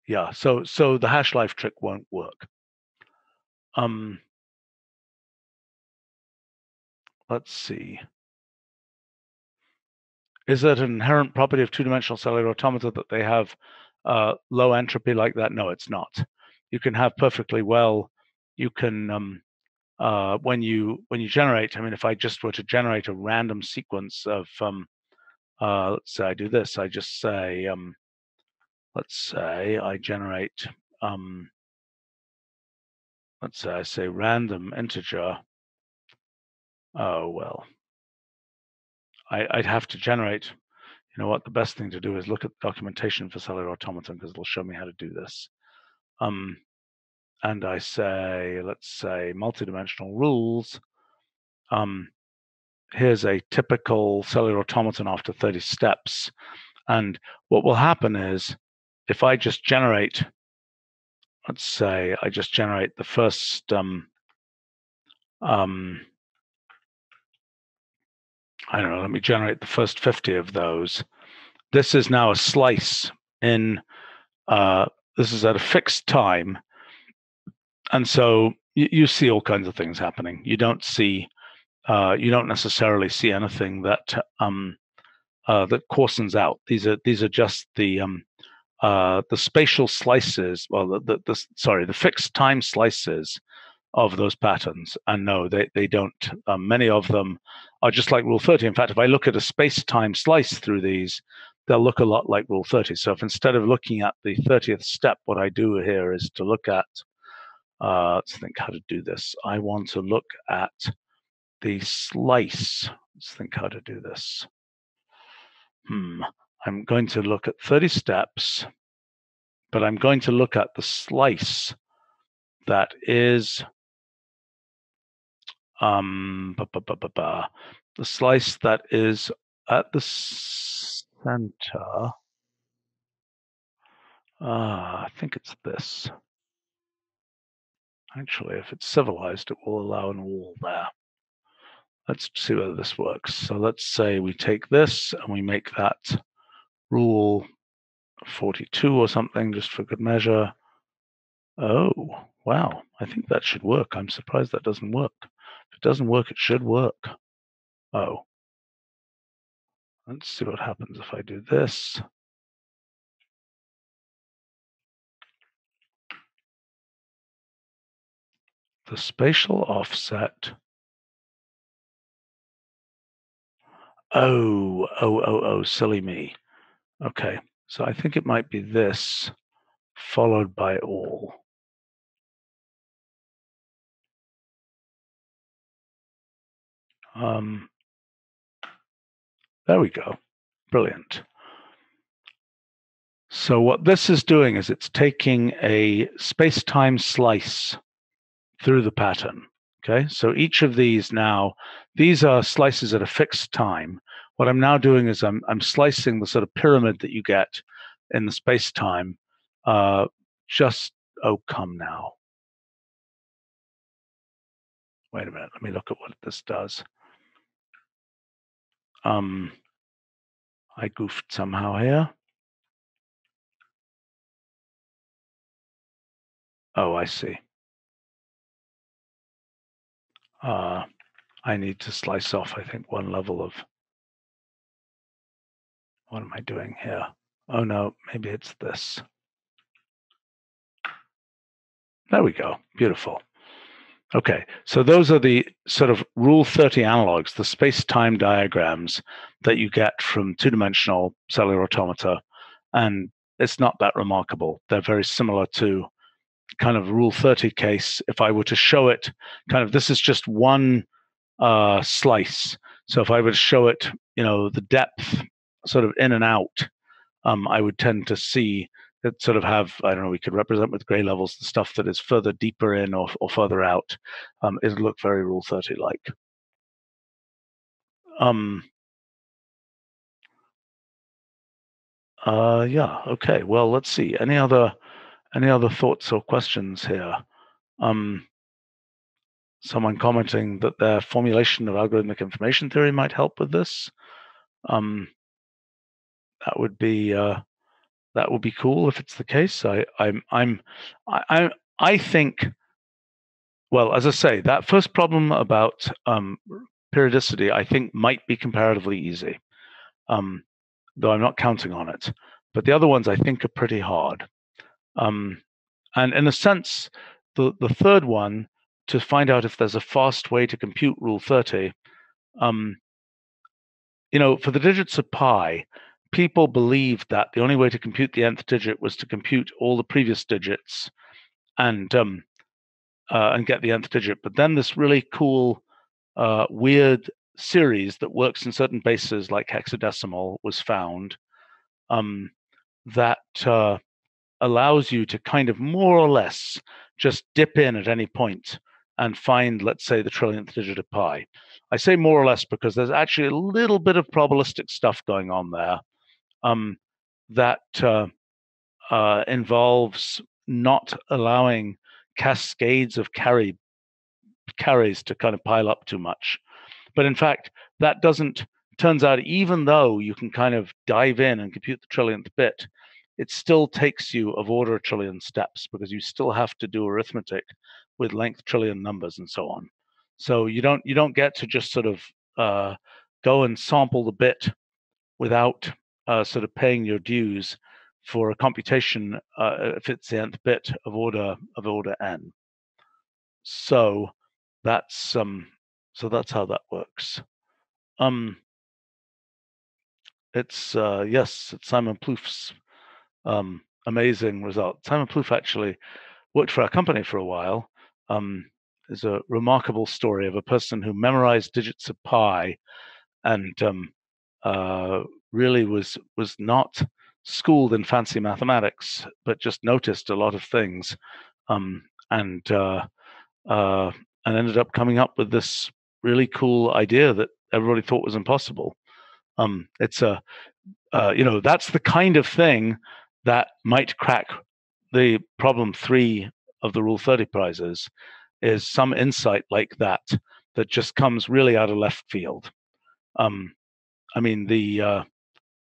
yeah, so so the hash life trick won't work. Um, let's see. Is it an inherent property of two-dimensional cellular automata that they have uh, low entropy like that? No, it's not. You can have perfectly well. You can um, uh, when you when you generate. I mean, if I just were to generate a random sequence of, um, uh, let's say I do this. I just say, um, let's say I generate, um, let's say I say random integer. Oh well, I, would have to generate, you know what, the best thing to do is look at the documentation for cellular automaton because it'll show me how to do this. Um, and I say, let's say multidimensional rules. Um, here's a typical cellular automaton after 30 steps. And what will happen is if I just generate, let's say I just generate the first um, um, I don't know, let me generate the first 50 of those. This is now a slice in, uh, this is at a fixed time. And so you, you see all kinds of things happening. You don't see, uh, you don't necessarily see anything that, um, uh, that coarsens out. These are, these are just the, um, uh, the spatial slices, well, the, the, the, sorry, the fixed time slices of those patterns. And no, they, they don't. Um, many of them are just like Rule 30. In fact, if I look at a space time slice through these, they'll look a lot like Rule 30. So if instead of looking at the 30th step, what I do here is to look at, uh, let's think how to do this. I want to look at the slice. Let's think how to do this. Hmm. I'm going to look at 30 steps, but I'm going to look at the slice that is um, ba, ba, ba, the slice that is at the center. Ah, I think it's this. Actually, if it's civilized, it will allow an wall there. Let's see whether this works. So let's say we take this and we make that rule 42 or something, just for good measure. Oh, wow. I think that should work. I'm surprised that doesn't work. If it doesn't work, it should work. Oh. Let's see what happens if I do this. The spatial offset. Oh, oh, oh, oh, silly me. Okay, so I think it might be this followed by all. Um, there we go. Brilliant. So what this is doing is it's taking a space-time slice through the pattern. Okay, so each of these now, these are slices at a fixed time. What I'm now doing is I'm I'm slicing the sort of pyramid that you get in the space-time. Uh, just oh, come now. Wait a minute. Let me look at what this does. Um, I goofed somehow here. Oh, I see. Uh, I need to slice off, I think, one level of, what am I doing here? Oh no, maybe it's this. There we go, beautiful. Okay, so those are the sort of rule 30 analogs, the space time diagrams that you get from two dimensional cellular automata. And it's not that remarkable. They're very similar to kind of Rule 30 case. If I were to show it, kind of this is just one uh, slice. So if I were to show it, you know, the depth sort of in and out, um, I would tend to see that sort of have I don't know we could represent with gray levels the stuff that is further deeper in or, or further out. Um, it'll look very Rule 30 like. Um, uh, yeah. Okay. Well, let's see. Any other any other thoughts or questions here? Um, someone commenting that their formulation of algorithmic information theory might help with this. Um, that would be uh, that would be cool if it's the case. I, I'm I'm I I think. Well, as I say, that first problem about um, periodicity, I think, might be comparatively easy, um, though I'm not counting on it. But the other ones, I think, are pretty hard. Um, and in a sense, the the third one to find out if there's a fast way to compute Rule 30. Um, you know, for the digits of pi, people believed that the only way to compute the nth digit was to compute all the previous digits and um, uh, and get the nth digit. But then this really cool, uh, weird series that works in certain bases like hexadecimal was found um, that uh, allows you to kind of more or less just dip in at any point and find, let's say, the trillionth digit of pi. I say more or less because there's actually a little bit of probabilistic stuff going on there um, that uh, uh, involves not allowing cascades of carry carries to kind of pile up too much. But in fact, that doesn't turns out even though you can kind of dive in and compute the trillionth bit, it still takes you of order a trillion steps because you still have to do arithmetic with length trillion numbers and so on. So you don't you don't get to just sort of uh, go and sample the bit without uh, sort of paying your dues for a computation uh, if it's the nth bit of order of order n. So that's um so that's how that works. Um, it's uh, yes, it's Simon Plouffe's um, amazing result. Simon Plouffe actually worked for our company for a while, um, is a remarkable story of a person who memorized digits of pi and um, uh, really was was not schooled in fancy mathematics, but just noticed a lot of things, um, and uh, uh, and ended up coming up with this really cool idea that everybody thought was impossible. Um, it's a uh, you know that's the kind of thing that might crack the problem three of the Rule 30 prizes is some insight like that that just comes really out of left field. Um, I mean, the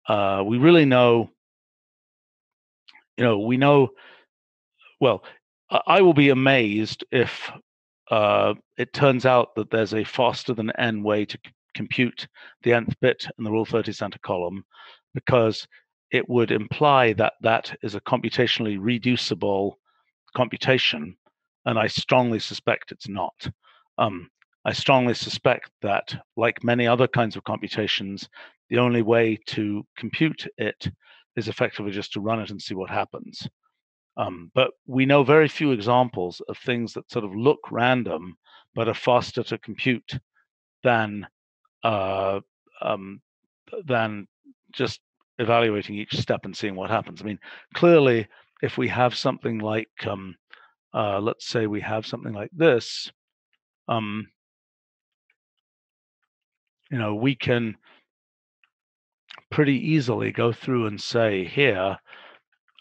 uh, we really know, you know, we know. Well, I will be amazed if uh, it turns out that there's a faster than n way to c- compute the nth bit in the Rule 30 center column, because it would imply that that is a computationally reducible computation, and I strongly suspect it's not. Um, I strongly suspect that, like many other kinds of computations, the only way to compute it is effectively just to run it and see what happens. Um, but we know very few examples of things that sort of look random but are faster to compute than uh, um, than just evaluating each step and seeing what happens. I mean, clearly, if we have something like um, uh, let's say we have something like this, um, you know, we can pretty easily go through and say here,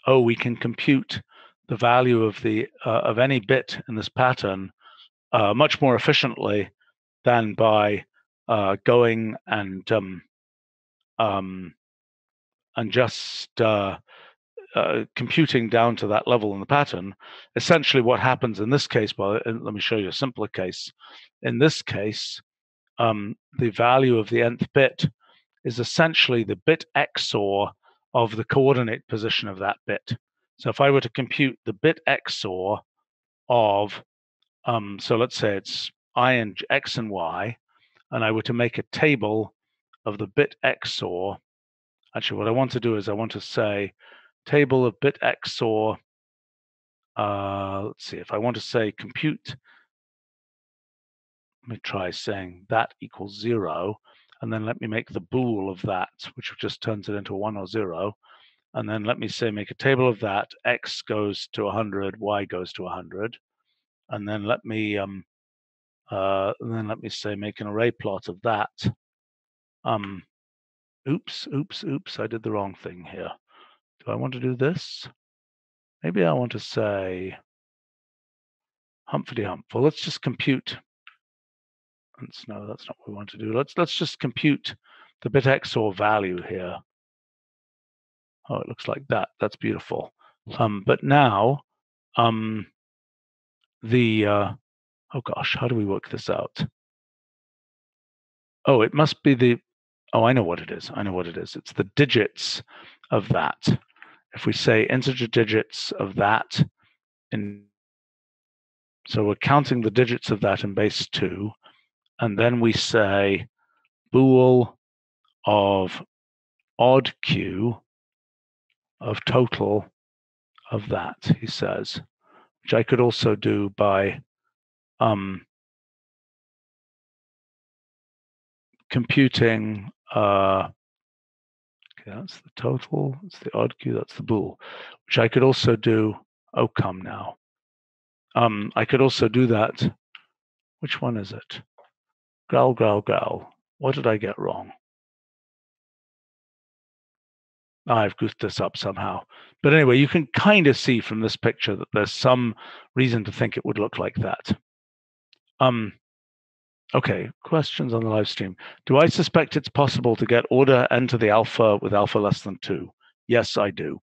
oh, we can compute the value of the uh, of any bit in this pattern uh, much more efficiently than by uh, going and um, um, and just uh, uh, computing down to that level in the pattern, essentially what happens in this case, well, let me show you a simpler case. In this case, um, the value of the nth bit is essentially the bit XOR of the coordinate position of that bit. So if I were to compute the bit XOR of, um, so let's say it's i and x and y, and I were to make a table of the bit XOR, actually what I want to do is I want to say table of bit XOR. Uh, let's see, if I want to say compute, let me try saying that equals zero, and then let me make the bool of that, which just turns it into a one or zero. And then let me say make a table of that, x goes to 100, y goes to 100. And then let me um, uh, and then let me say make an array plot of that. Um, oops, oops, oops, I did the wrong thing here. Do I want to do this? Maybe I want to say Humphrey Hump. Well, let's just compute. No, that's not what we want to do. Let's let's just compute the bit XOR value here. Oh, it looks like that. That's beautiful. Um, but now, um, the uh, oh gosh, how do we work this out? Oh, it must be the. Oh, I know what it is. I know what it is. It's the digits of that if we say integer digits of that in so we're counting the digits of that in base 2 and then we say bool of odd q of total of that he says which i could also do by um, computing uh, Okay, that's the total, that's the odd q, that's the bool, which I could also do, oh, come now. Um, I could also do that. Which one is it? Growl, growl, growl. What did I get wrong? I've goofed this up somehow. But anyway, you can kind of see from this picture that there's some reason to think it would look like that. Um, Okay, questions on the live stream. Do I suspect it's possible to get order n to the alpha with alpha less than 2? Yes, I do.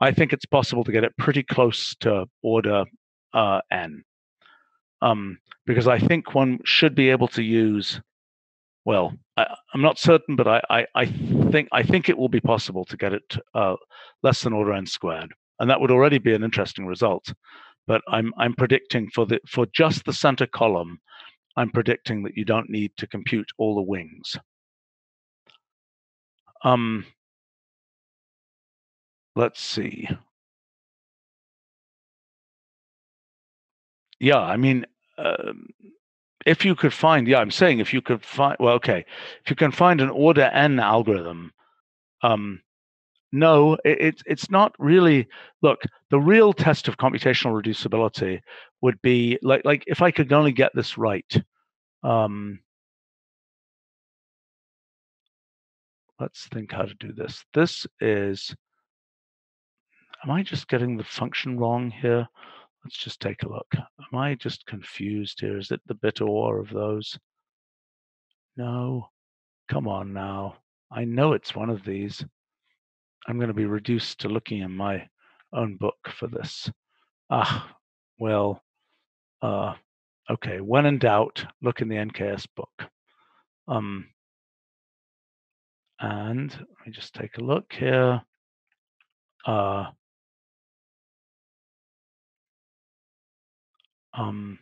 I think it's possible to get it pretty close to order uh, n. Um, because I think one should be able to use, well, I, am not certain, but I, I, I, think I think it will be possible to get it uh, less than order n squared, and that would already be an interesting result. But I'm I'm predicting for the for just the center column I'm predicting that you don't need to compute all the wings. Um, let's see. Yeah, I mean, um, if you could find, yeah, I'm saying if you could find, well, okay, if you can find an order n algorithm, um, no, it, it, it's not really. Look, the real test of computational reducibility would be like like if I could only get this right. Um, let's think how to do this. This is. Am I just getting the function wrong here? Let's just take a look. Am I just confused here? Is it the bit or of those? No. Come on now. I know it's one of these. I'm going to be reduced to looking in my own book for this. Ah, well, uh, okay. When in doubt, look in the NKS book. Um, and let me just take a look here. Uh, um,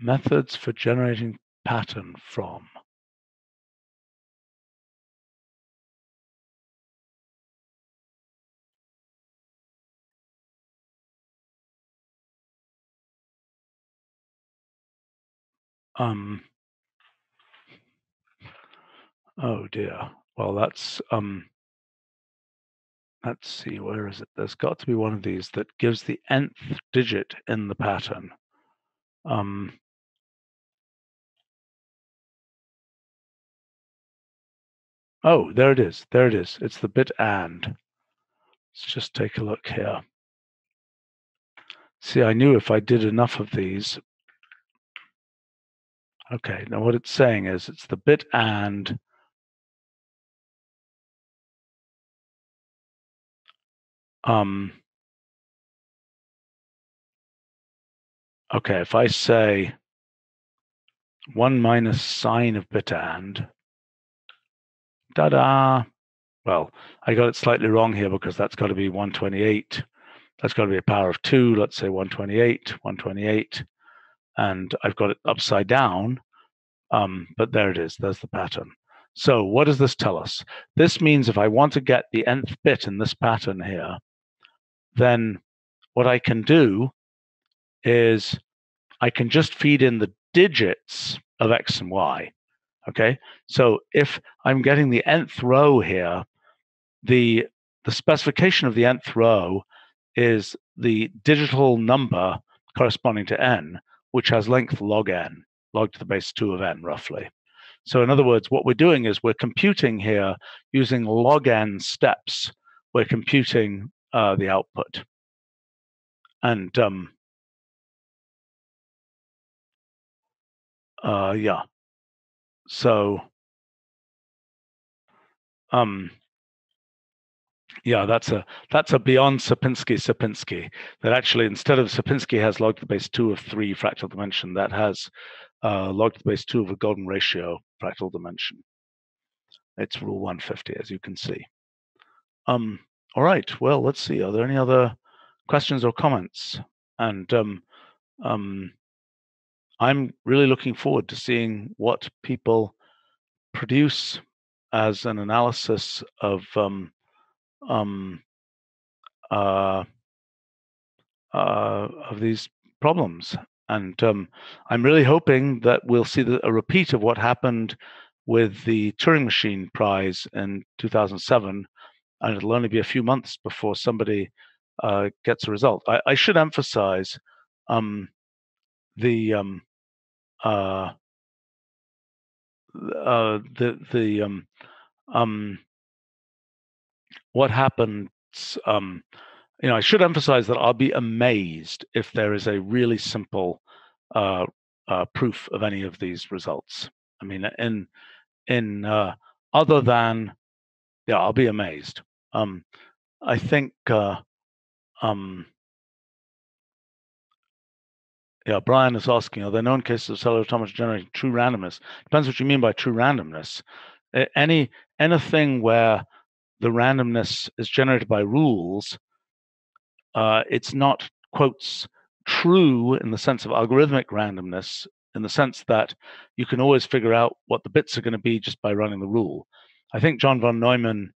methods for generating pattern from. Um, oh dear. Well, that's um, let's see, where is it? There's got to be one of these that gives the nth digit in the pattern. Um, oh, there it is. There it is. It's the bit and. Let's just take a look here. See, I knew if I did enough of these, Okay, now what it's saying is it's the bit and um okay, if I say one minus sign of bit and da-da well I got it slightly wrong here because that's got to be 128 that's got to be a power of 2 let's say 128 128 and I've got it upside down. Um, but there it is. There's the pattern. So what does this tell us? This means if I want to get the nth bit in this pattern here, then what I can do is I can just feed in the digits of x and y. Okay, so if I'm getting the nth row here, the the specification of the nth row is the digital number corresponding to n, which has length log n, log to the base 2 of n roughly. So in other words, what we're doing is we're computing here using log n steps. We're computing uh, the output. And um, uh, yeah, so um, yeah, that's a that's a beyond Sierpinski Sierpinski. That actually instead of Sierpinski has log to the base two of three fractal dimension, that has uh, log to the base two of a golden ratio fractal dimension. It's rule 150, as you can see. Um, all right. Well, let's see. Are there any other questions or comments? And um, um, I'm really looking forward to seeing what people produce as an analysis of um, um, uh, uh, of these problems. And um, I'm really hoping that we'll see the, a repeat of what happened with the Turing Machine Prize in 2007, and it'll only be a few months before somebody uh, gets a result. I, I should emphasize um, the um, uh, uh, the the um, um, what happens. Um, you know, I should emphasize that I'll be amazed if there is a really simple uh, uh, proof of any of these results. I mean, in in uh, other than yeah, I'll be amazed. Um, I think uh, um, yeah, Brian is asking, are there known cases of cellular automata generating true randomness? Depends what you mean by true randomness. Any anything where the randomness is generated by rules, uh, it's not, quotes, true in the sense of algorithmic randomness, in the sense that you can always figure out what the bits are going to be just by running the rule. I think John von Neumann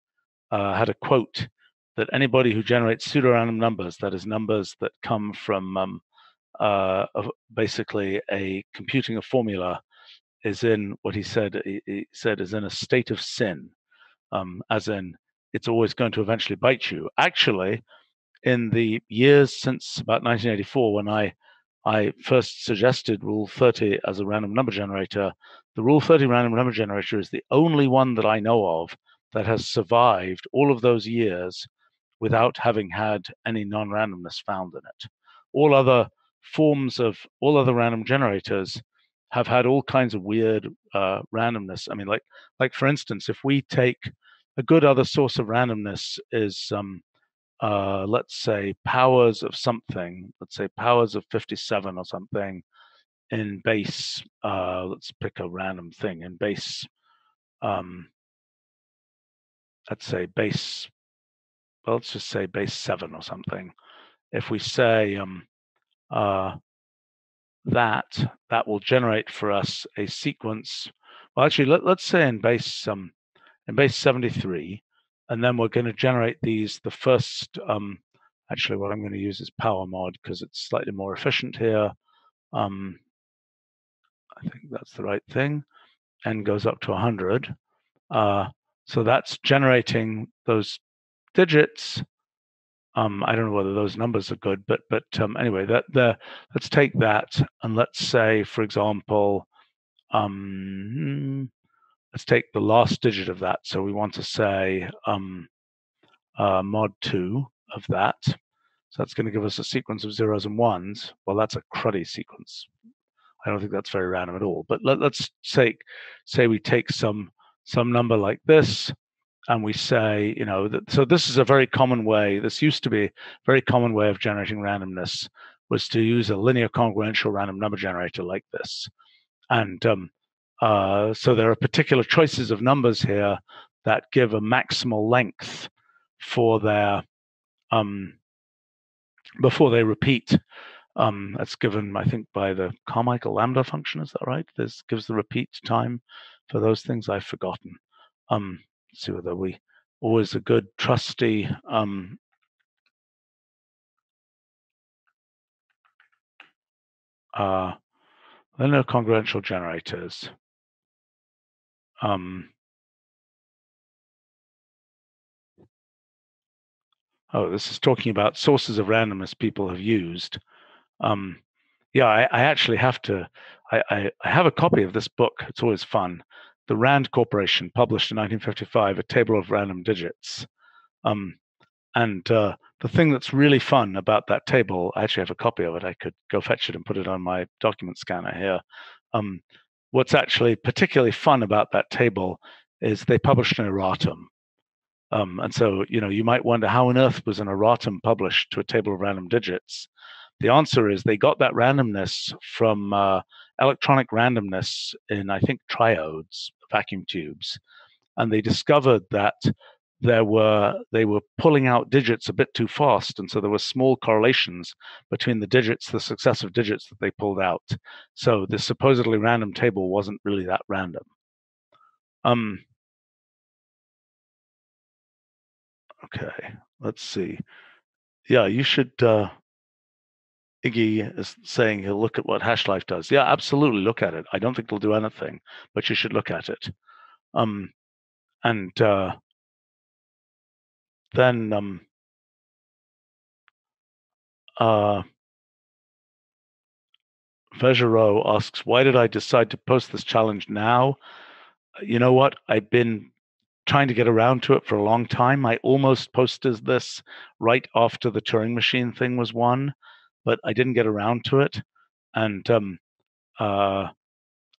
uh, had a quote that anybody who generates pseudorandom numbers, that is, numbers that come from um, uh, basically a computing a formula, is in what he said. He, he said is in a state of sin, um, as in it's always going to eventually bite you. Actually, in the years since about 1984, when I I first suggested Rule 30 as a random number generator, the Rule 30 random number generator is the only one that I know of that has survived all of those years without having had any non-randomness found in it. All other forms of all other random generators have had all kinds of weird uh, randomness. I mean, like like for instance, if we take a good other source of randomness is, um, uh, let's say, powers of something, let's say powers of 57 or something in base, uh, let's pick a random thing in base, um, let's say base, well, let's just say base 7 or something. If we say um, uh, that, that will generate for us a sequence. Well, actually, let, us say in base um, in base 73. And then we're going to generate these. The first, um, actually, what I'm going to use is power mod because it's slightly more efficient here. Um, I think that's the right thing. N goes up to 100. Uh, so that's generating those digits. Um, I don't know whether those numbers are good, but but um, anyway, that the let's take that and let's say, for example, um, let's take the last digit of that. So we want to say um, uh, mod 2 of that. So that's going to give us a sequence of zeros and ones. Well, that's a cruddy sequence. I don't think that's very random at all. But let, us say say we take some some number like this, and we say, you know, that, so this is a very common way. This used to be a very common way of generating randomness was to use a linear congruential random number generator like this. And um, uh, so there are particular choices of numbers here that give a maximal length for their um, before they repeat. Um, that's given, I think, by the Carmichael lambda function. Is that right? This gives the repeat time for those things I've forgotten. Um, see whether we always a good trusty um, uh, linear congruential generators. Um, oh, this is talking about sources of randomness people have used. Um, yeah, I, I, actually have to. I, I, I, have a copy of this book. It's always fun. The Rand Corporation published in 1955 a table of random digits. Um, and uh, the thing that's really fun about that table, I actually have a copy of it. I could go fetch it and put it on my document scanner here. Um, what's actually particularly fun about that table is they published an erratum. Um, and so, you know, you might wonder how on earth was an erratum published to a table of random digits? The answer is they got that randomness from uh, electronic randomness in, I think, triodes, vacuum tubes. And they discovered that there were they were pulling out digits a bit too fast and so there were small correlations between the digits the successive digits that they pulled out. So this supposedly random table wasn't really that random. Um okay let's see. Yeah you should uh Iggy is saying he'll look at what Hashlife does. Yeah, absolutely look at it. I don't think it'll do anything, but you should look at it. Um, and uh, then um, uh, asks, why did I decide to post this challenge now? You know what? I've been trying to get around to it for a long time. I almost posted this right after the Turing machine thing was won, but I didn't get around to it. And um, uh,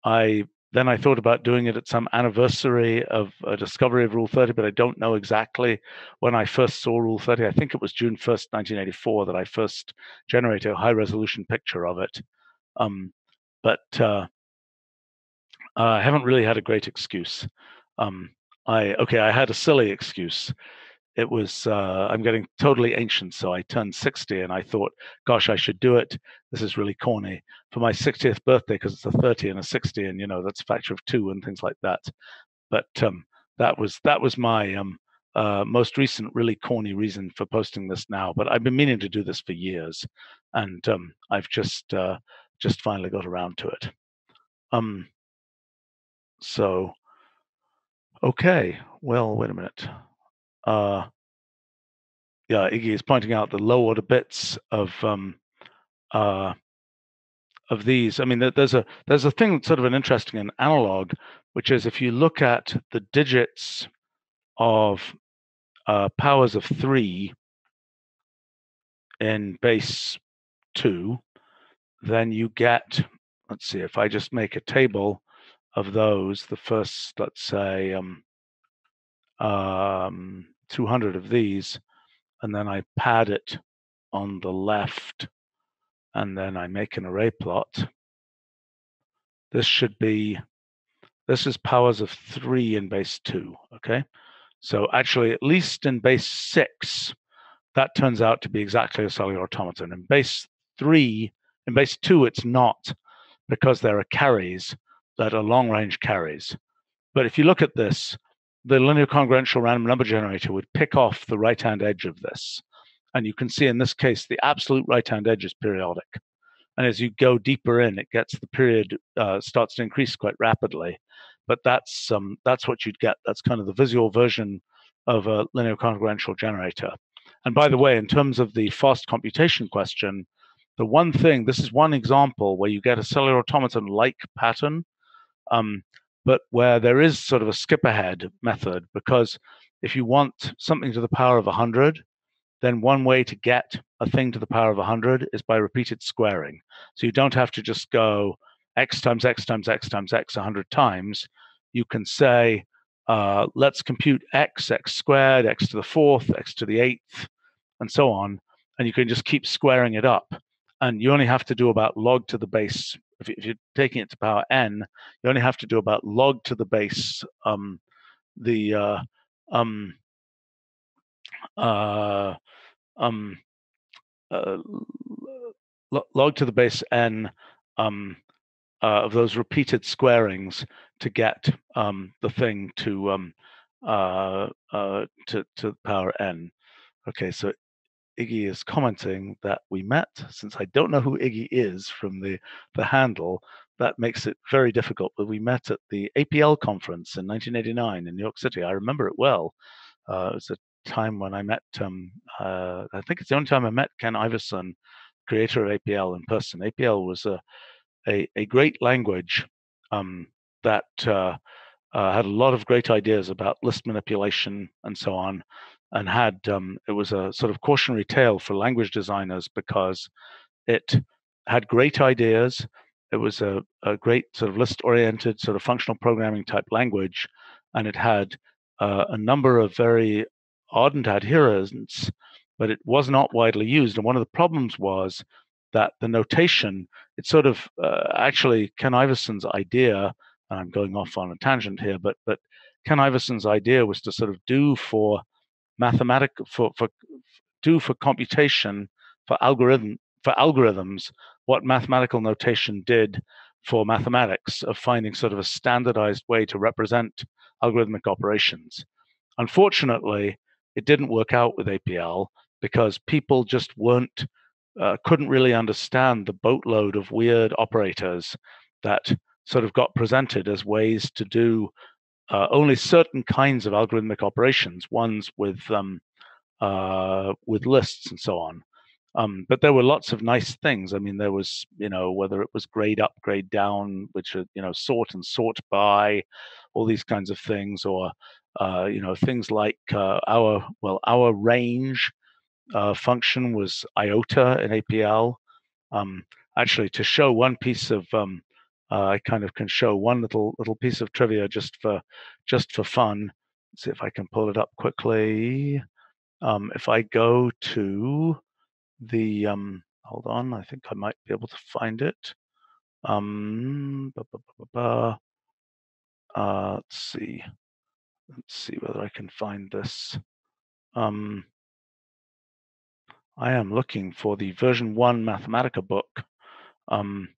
I then I thought about doing it at some anniversary of a discovery of Rule 30, but I don't know exactly when I first saw Rule 30. I think it was June 1st, 1984, that I first generated a high resolution picture of it. Um, but uh, I haven't really had a great excuse. Um, I okay, I had a silly excuse it was uh, i'm getting totally ancient so i turned 60 and i thought gosh i should do it. This is really corny for my 60th birthday because it's a 30 and a 60 and you know that's a factor of two and things like that. But um, that was that was my um, uh, most recent really corny reason for posting this now but i've been meaning to do this for years and um, i've just uh, just finally got around to it. Um so okay well wait a minute uh, yeah, Iggy is pointing out the low order bits of um, uh, of these. I mean, there's a there's a thing that's sort of an interesting an analog, which is if you look at the digits of uh, powers of three in base two, then you get. Let's see if I just make a table of those. The first, let's say, um, um, 200 of these, and then I pad it on the left, and then I make an array plot. This should be, this is powers of three in base two, okay? So actually, at least in base six, that turns out to be exactly a cellular automaton. In base three, in base two, it's not because there are carries that are long range carries. But if you look at this, the linear congruential random number generator would pick off the right hand edge of this. And you can see in this case, the absolute right hand edge is periodic. And as you go deeper in, it gets the period uh, starts to increase quite rapidly. But that's um, that's what you'd get. That's kind of the visual version of a linear congruential generator. And by the way, in terms of the fast computation question, the one thing, this is one example where you get a cellular automaton like pattern. Um, but where there is sort of a skip ahead method, because if you want something to the power of 100, then one way to get a thing to the power of 100 is by repeated squaring. So you don't have to just go x times x times x times x 100 times. You can say, uh, let's compute x, x squared, x to the fourth, x to the eighth, and so on. And you can just keep squaring it up. And you only have to do about log to the base if, you're taking it to power n, you only have to do about log to the base um, the uh, um, uh, um, uh, log to the base n um, uh, of those repeated squarings to get um, the thing to um, uh, uh, to to power n. Okay, so Iggy is commenting that we met. Since I don't know who Iggy is from the the handle, that makes it very difficult. But we met at the APL conference in 1989 in New York City. I remember it well. Uh, it was a time when I met. Um, uh, I think it's the only time I met Ken Iverson, creator of APL, in person. APL was a a, a great language um, that uh, uh, had a lot of great ideas about list manipulation and so on, and had um, it was a sort of cautionary tale for language designers because it had great ideas. It was a, a great sort of list-oriented sort of functional programming type language, and it had uh, a number of very ardent adherents, but it was not widely used. And one of the problems was that the notation, it's sort of uh, actually Ken Iverson's idea, and I'm going off on a tangent here, but but Ken Iverson's idea was to sort of do for mathematic for for do for computation for algorithm for algorithms what mathematical notation did for mathematics of finding sort of a standardized way to represent algorithmic operations. Unfortunately, it didn't work out with APL because people just weren't uh, couldn't really understand the boatload of weird operators that sort of got presented as ways to do uh, only certain kinds of algorithmic operations, ones with um, uh, with lists and so on. Um, but there were lots of nice things. I mean, there was, you know, whether it was grade up, grade down, which are, you know, sort and sort by, all these kinds of things, or, uh, you know, things like uh, our, well, our range uh, function was iota in APL. Um, actually, to show one piece of, um, uh, I kind of can show one little little piece of trivia just for just for fun. Let's see if I can pull it up quickly. Um, if I go to the um, hold on, I think I might be able to find it. Um, bah, bah, bah, uh, let's see. Let's see whether I can find this. Um, I am looking for the version one Mathematica book, um,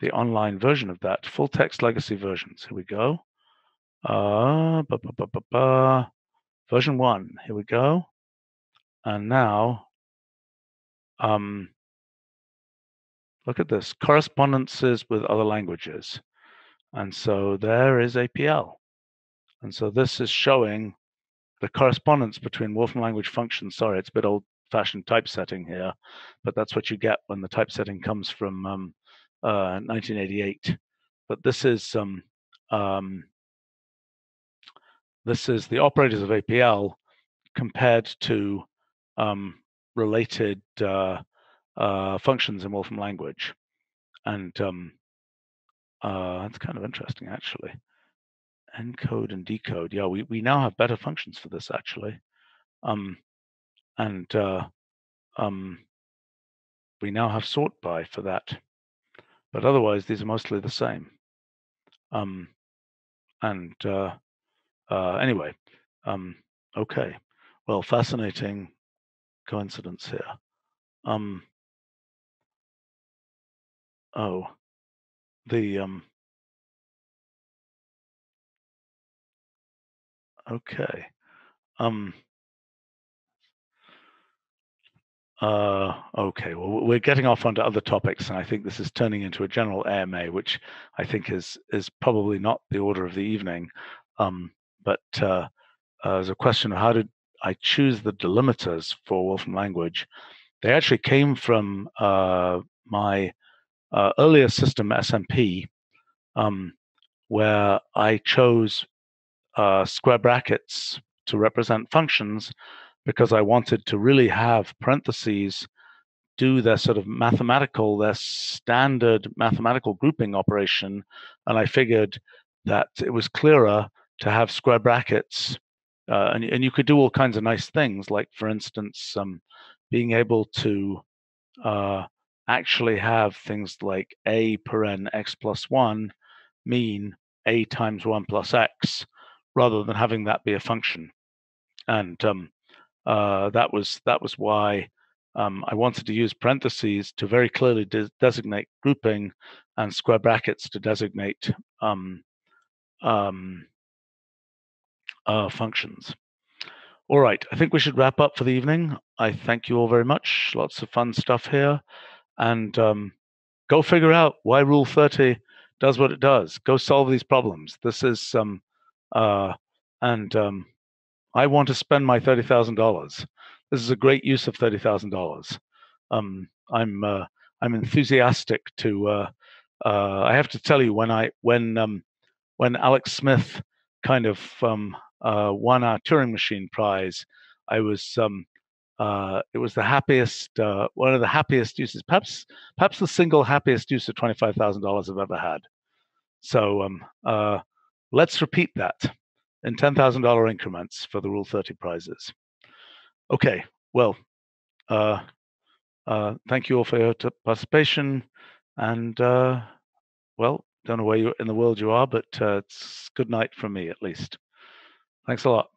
the online version of that, full text legacy versions. Here we go. Uh, ba, ba, ba, version one. Here we go. And now, um, look at this correspondences with other languages. And so there is APL. And so this is showing the correspondence between Wolfram language functions. Sorry, it's a bit old fashioned typesetting here, but that's what you get when the typesetting comes from um, uh, 1988. But this is um, um, this is the operators of APL compared to um, related uh, uh, functions in Wolfram language, and um, uh, that's kind of interesting actually. Encode and decode. Yeah, we, we now have better functions for this actually. Um, and uh, um, we now have sort by for that. But otherwise, these are mostly the same. Um, and uh, uh, anyway, um, okay. Well, fascinating coincidence here. Um, oh, the um, okay. Um, Uh, okay, well, we're getting off onto other topics, and I think this is turning into a general AMA, which I think is is probably not the order of the evening. Um, but uh, uh, there's a question of how did I choose the delimiters for Wolfram language? They actually came from uh, my uh, earlier system, SMP, um, where I chose uh, square brackets to represent functions because I wanted to really have parentheses do their sort of mathematical, their standard mathematical grouping operation. And I figured that it was clearer to have square brackets. Uh, and, and you could do all kinds of nice things, like, for instance, um, being able to uh, actually have things like a paren x plus 1 mean a times 1 plus x, rather than having that be a function. And um, uh, that was that was why um, I wanted to use parentheses to very clearly de- designate grouping and square brackets to designate um, um, uh, functions. All right, I think we should wrap up for the evening. I thank you all very much. Lots of fun stuff here. And um, go figure out why Rule 30 does what it does. Go solve these problems. This is, um, uh, and um, I want to spend my $30,000. This is a great use of $30,000. Um, I'm, uh, I'm enthusiastic to, uh, uh, I have to tell you, when I, when, um, when Alex Smith kind of um, uh, won our Turing Machine Prize, I was um, uh, it was the happiest, uh, one of the happiest uses, perhaps perhaps the single happiest use of twenty five thousand dollars I've ever had. So um, let's repeat that in ten thousand dollar increments for the Rule thirty prizes. Okay, well, uh, uh, thank you all for your participation, and uh, well, don't know where you in the world you are, but it's good night from me at least. Thanks a lot.